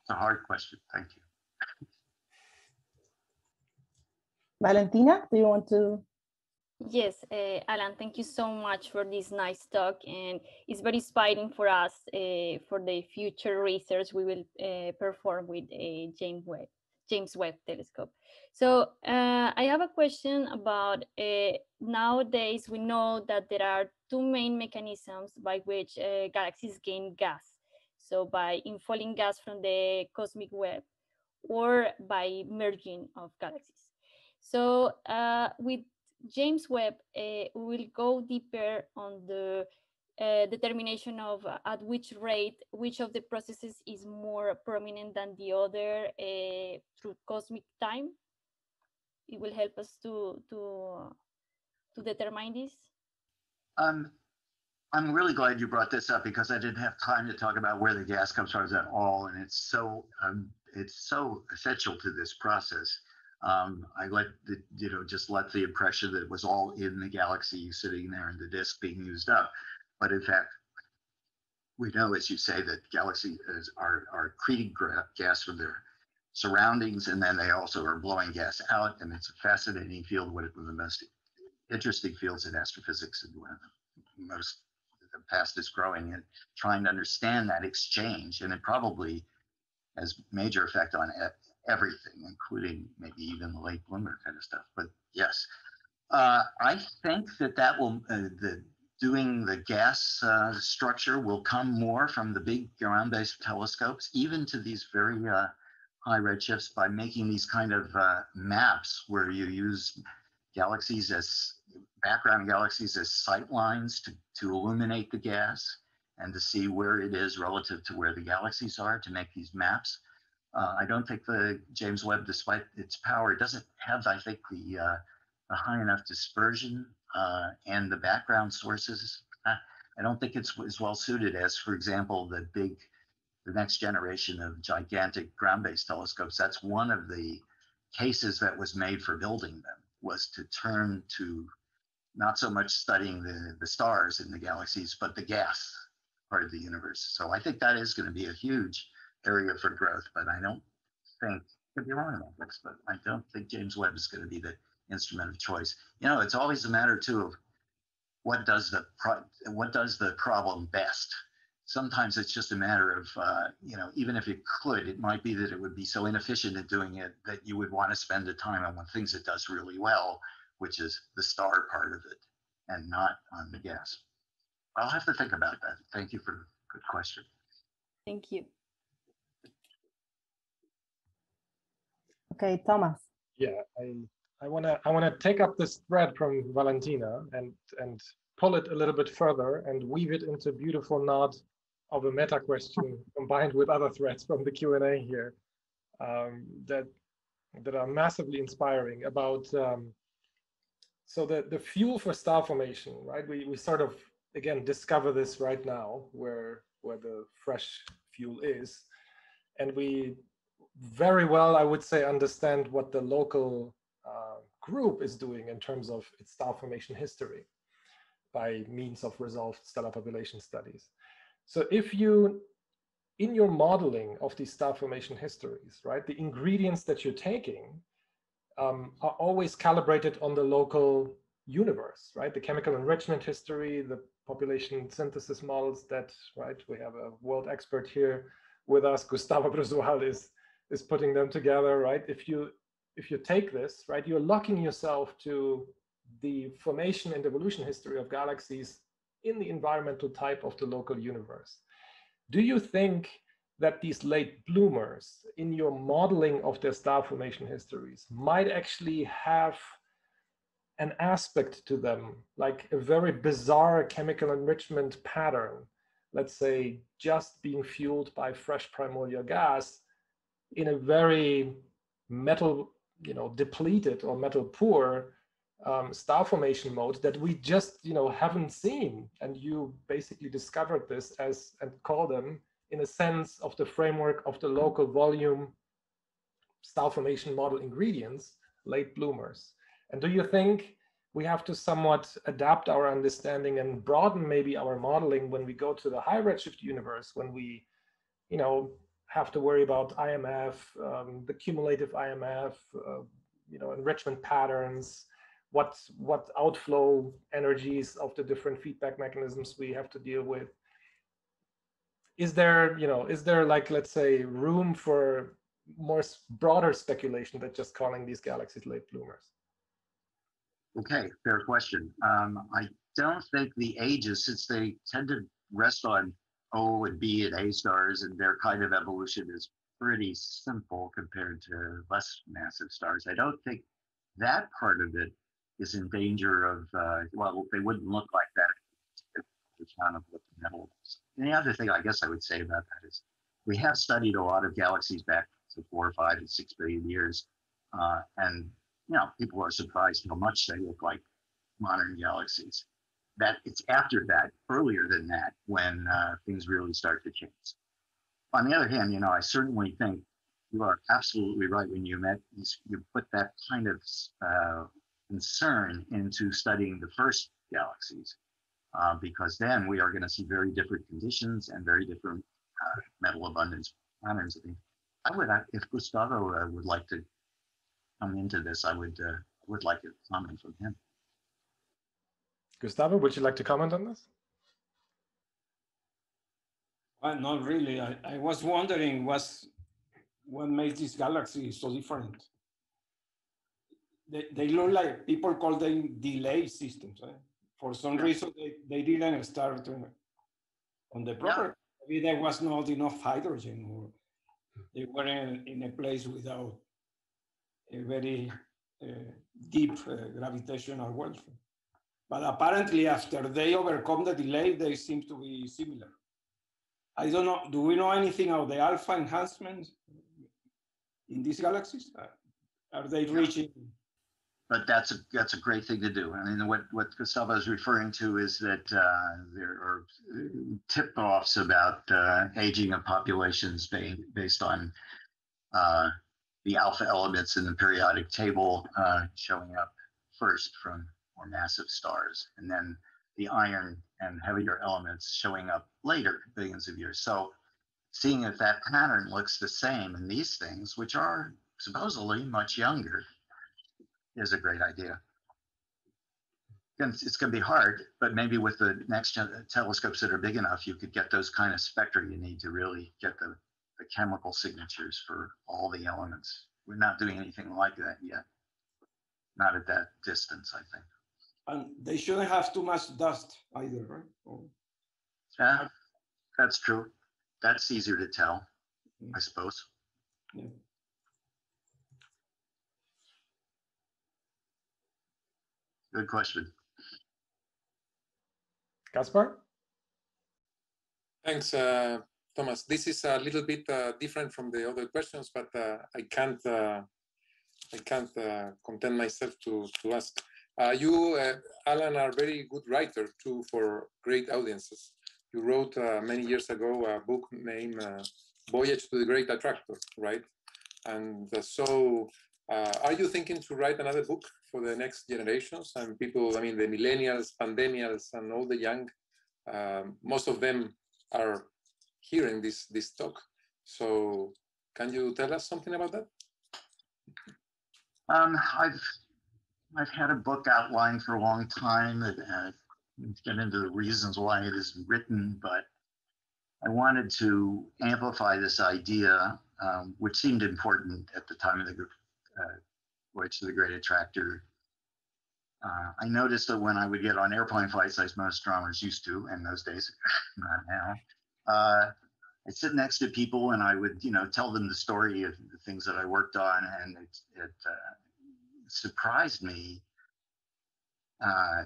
It's a hard question. Thank you. Valentina, do you want to? Yes, uh, Alan, thank you so much for this nice talk. And it's very inspiring for us uh, for the future research we will uh, perform with a James Webb, James Webb telescope. So uh, I have a question about nowadays we know that there are two main mechanisms by which galaxies gain gas. So by infalling gas from the cosmic web or by merging of galaxies. So uh, with James Webb, uh, we will go deeper on the uh, determination of uh, at which rate which of the processes is more prominent than the other uh, through cosmic time. It will help us to to to determine this. Um, I'm really glad you brought this up because I didn't have time to talk about where the gas comes from at all, and it's so um, it's so essential to this process. Um, I let the, you know just let the impression that it was all in the galaxy sitting there in the disk being used up, but in fact, we know, as you say, that galaxies are are accreting gas from their surroundings, and then they also are blowing gas out, and it's a fascinating field. One of the most interesting fields in astrophysics, and one of the most the fastest growing, and trying to understand that exchange, and it probably has major effect on everything, including maybe even the late bloomer kind of stuff. But yes, uh, I think that that will uh, the doing the gas uh, structure will come more from the big ground-based telescopes, even to these very uh, high redshifts, by making these kind of uh, maps where you use galaxies as background galaxies as sight lines to, to illuminate the gas and to see where it is relative to where the galaxies are to make these maps. Uh, I don't think the James Webb, despite its power, doesn't have, I think, the, uh, the high enough dispersion uh, and the background sources. I don't think it's as well suited as, for example, the big, the next generation of gigantic ground-based telescopes. That's one of the cases that was made for building them was to turn to not so much studying the, the stars in the galaxies, but the gas part of the universe. So I think that is going to be a huge area for growth, but I don't think, could be wrong about this, but I don't think James Webb is going to be the instrument of choice. You know, it's always a matter too of what does the pro- what does the problem best. sometimes it's just a matter of, uh, you know, even if it could, it might be that it would be so inefficient at doing it that you would want to spend the time on the things it does really well, which is the star part of it and not on the gas. I'll have to think about that. Thank you for the good question. Thank you. Okay, Thomas. Yeah, I I want to I want to take up this thread from Valentina and and pull it a little bit further and weave it into a beautiful knot of a meta question combined with other threads from the Q&A here um, that that are massively inspiring about um, so the the fuel for star formation right we we sort of again discover this right now where where the fresh fuel is and we very well i would say understand what the local uh, group is doing in terms of its star formation history by means of resolved stellar population studies so if you in your modeling of these star formation histories right the ingredients that you're taking um, are always calibrated on the local universe, right? The chemical enrichment history, the population synthesis models that, right, we have a world expert here with us, Gustavo Bruzual is, is putting them together, right? If you, if you take this, right, you're locking yourself to the formation and evolution history of galaxies in the environmental type of the local universe. Do you think that these late bloomers in your modeling of their star formation histories might actually have an aspect to them, like a very bizarre chemical enrichment pattern, let's say just being fueled by fresh primordial gas in a very metal, you know, depleted or metal poor um, star formation mode that we just, you know, haven't seen. And you basically discovered this as and call them in a sense of the framework of the local volume star formation model ingredients, late bloomers. And do you think we have to somewhat adapt our understanding and broaden maybe our modeling when we go to the high redshift universe, when we, you know, have to worry about IMF, um, the cumulative IMF, uh, you know, enrichment patterns, what what outflow energies of the different feedback mechanisms we have to deal with. Is there you know is there like let's say room for more broader speculation than just calling these galaxies late bloomers? Okay fair question. Um, i don't think the ages since they tend to rest on o and b and a stars and their kind of evolution is pretty simple compared to less massive stars i don't think that part of it is in danger of uh, well they wouldn't look like that account of the metal. And the other thing I guess I would say about that is we have studied a lot of galaxies back to four or five and six billion years. Uh, and, you know, people are surprised how much they look like modern galaxies. That it's after that, earlier than that, when uh, things really start to change. On the other hand, you know, I certainly think you are absolutely right when you met you put that kind of uh, concern into studying the first galaxies uh, because then we are going to see very different conditions and very different uh, metal abundance patterns. I, think I would, if Gustavo uh, would like to come into this, I would uh, would like a comment from him. Gustavo, would you like to comment on this? Well, not really. I, I was wondering what's, what makes this galaxy so different. They, they look like people call them delay systems. Right? for some reason they, they didn't start on the proper. Maybe there was not enough hydrogen, or they were in, in a place without a very uh, deep uh, gravitational welfare. But apparently, after they overcome the delay, they seem to be similar. I don't know. Do we know anything of the alpha enhancements in these galaxies? Are they reaching but that's a that's a great thing to do. I mean, what what Gustavo is referring to is that uh, there are tip-offs about uh, aging of populations being based on uh, the alpha elements in the periodic table uh, showing up first from more massive stars, and then the iron and heavier elements showing up later, billions of years. So, seeing if that pattern looks the same in these things, which are supposedly much younger is a great idea. it's going to be hard, but maybe with the next telescopes that are big enough, you could get those kind of spectra you need to really get the, the chemical signatures for all the elements. We're not doing anything like that yet. Not at that distance, I think. And they shouldn't have too much dust either, right? Or... Yeah, that's true. That's easier to tell, I suppose. Yeah. Good question. Gaspar? Thanks, uh, Thomas. This is a little bit uh, different from the other questions, but uh, I can't uh, I can't uh, content myself to to ask. Uh, you, Alan, are very good writer too for great audiences. You wrote many years ago a book named "Voyage to the Great Attractor," right? And so, are you thinking to write another book for the next generations and people, I mean, the millennials, pandemials, and all the young, um, most of them are hearing this, this talk. So can you tell us something about that? Um, I've, I've had a book outlined for a long time that uh, get into the reasons why it is written, but I wanted to amplify this idea, um, which seemed important at the time of the uh, Voyage to the Great Attractor. Uh, I noticed that when I would get on airplane flights, as most astronomers used to in those days, not now, uh, I'd sit next to people and I would, you know, tell them the story of the things that I worked on, and it, it uh, surprised me uh,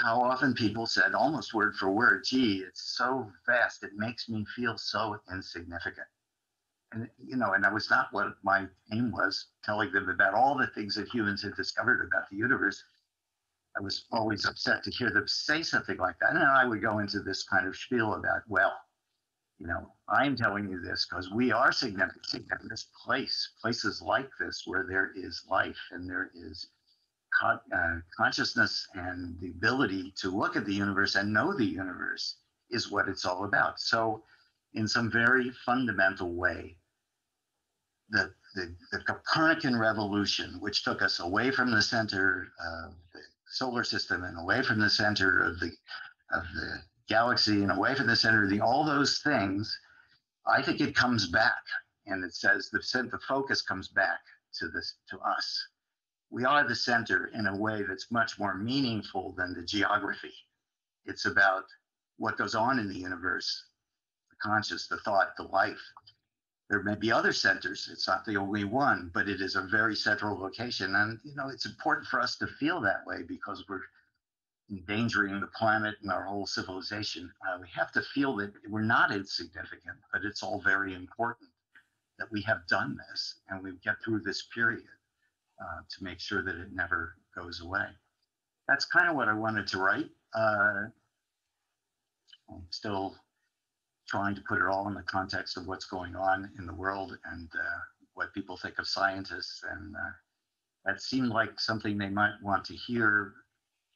how often people said, almost word for word, "Gee, it's so vast; it makes me feel so insignificant." and you know, and that was not what my aim was, telling them about all the things that humans had discovered about the universe. I was always upset to hear them say something like that. And I would go into this kind of spiel about, well, you know, I'm telling you this because we are significant in this place, places like this where there is life and there is uh, consciousness and the ability to look at the universe and know the universe is what it's all about. So in some very fundamental way the, the, the Copernican revolution, which took us away from the center of the solar system and away from the center of the of the galaxy and away from the center of the all those things, I think it comes back and it says the center the focus comes back to this to us. We are the center in a way that's much more meaningful than the geography. It's about what goes on in the universe the conscious, the thought, the life. There may be other centers. It's not the only one, but it is a very central location. And, you know, it's important for us to feel that way because we're endangering the planet and our whole civilization. Uh, we have to feel that we're not insignificant, but it's all very important that we have done this and we get through this period uh, to make sure that it never goes away. That's kind of what I wanted to write. Uh, I'm still trying to put it all in the context of what's going on in the world and uh, what people think of scientists. And uh, that seemed like something they might want to hear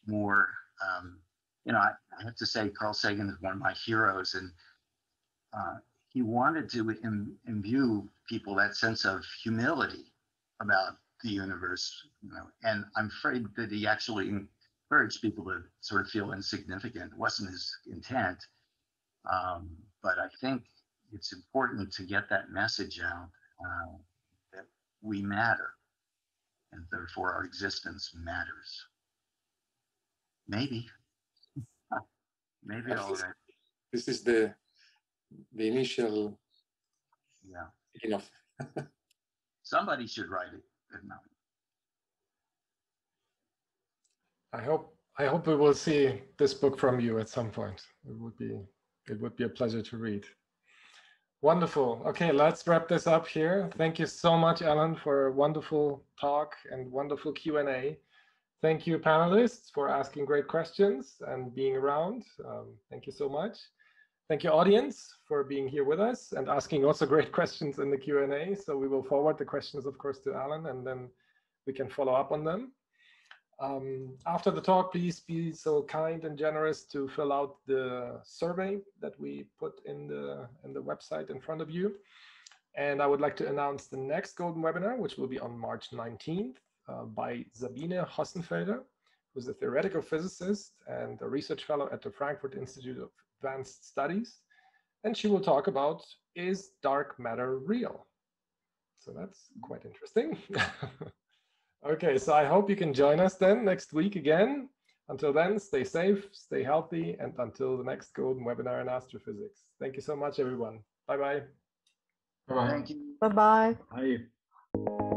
more. Um, you know, I, I, have to say, Carl Sagan is one of my heroes, and uh, he wanted to Im- imbue people that sense of humility about the universe. You know, and I'm afraid that he actually encouraged people to sort of feel insignificant. It wasn't his intent. Um, but I think it's important to get that message out uh, that we matter and therefore our existence matters. Maybe. Maybe all right. This is the the initial yeah enough. Somebody should write it. I hope I hope we will see this book from you at some point. It would be it would be a pleasure to read. Wonderful. Okay, let's wrap this up here. Thank you so much, Alan, for a wonderful talk and wonderful Q&A. Thank you, panelists, for asking great questions and being around. Um, thank you so much. Thank you, audience, for being here with us and asking also great questions in the Q&A. So we will forward the questions, of course, to Alan, and then we can follow up on them. Um, after the talk, please be so kind and generous to fill out the survey that we put in the, in the website in front of you. And I would like to announce the next Golden webinar, which will be on March 19th uh, by Sabine Hossenfelder, who's a theoretical physicist and a research fellow at the Frankfurt Institute of Advanced Studies. And she will talk about, is dark matter real? So that's quite interesting. okay, so I hope you can join us then next week again. Until then, stay safe, stay healthy, and until the next golden webinar in astrophysics. Thank you so much, everyone. Bye-bye. Bye-bye. Thank you. Bye-bye. Bye.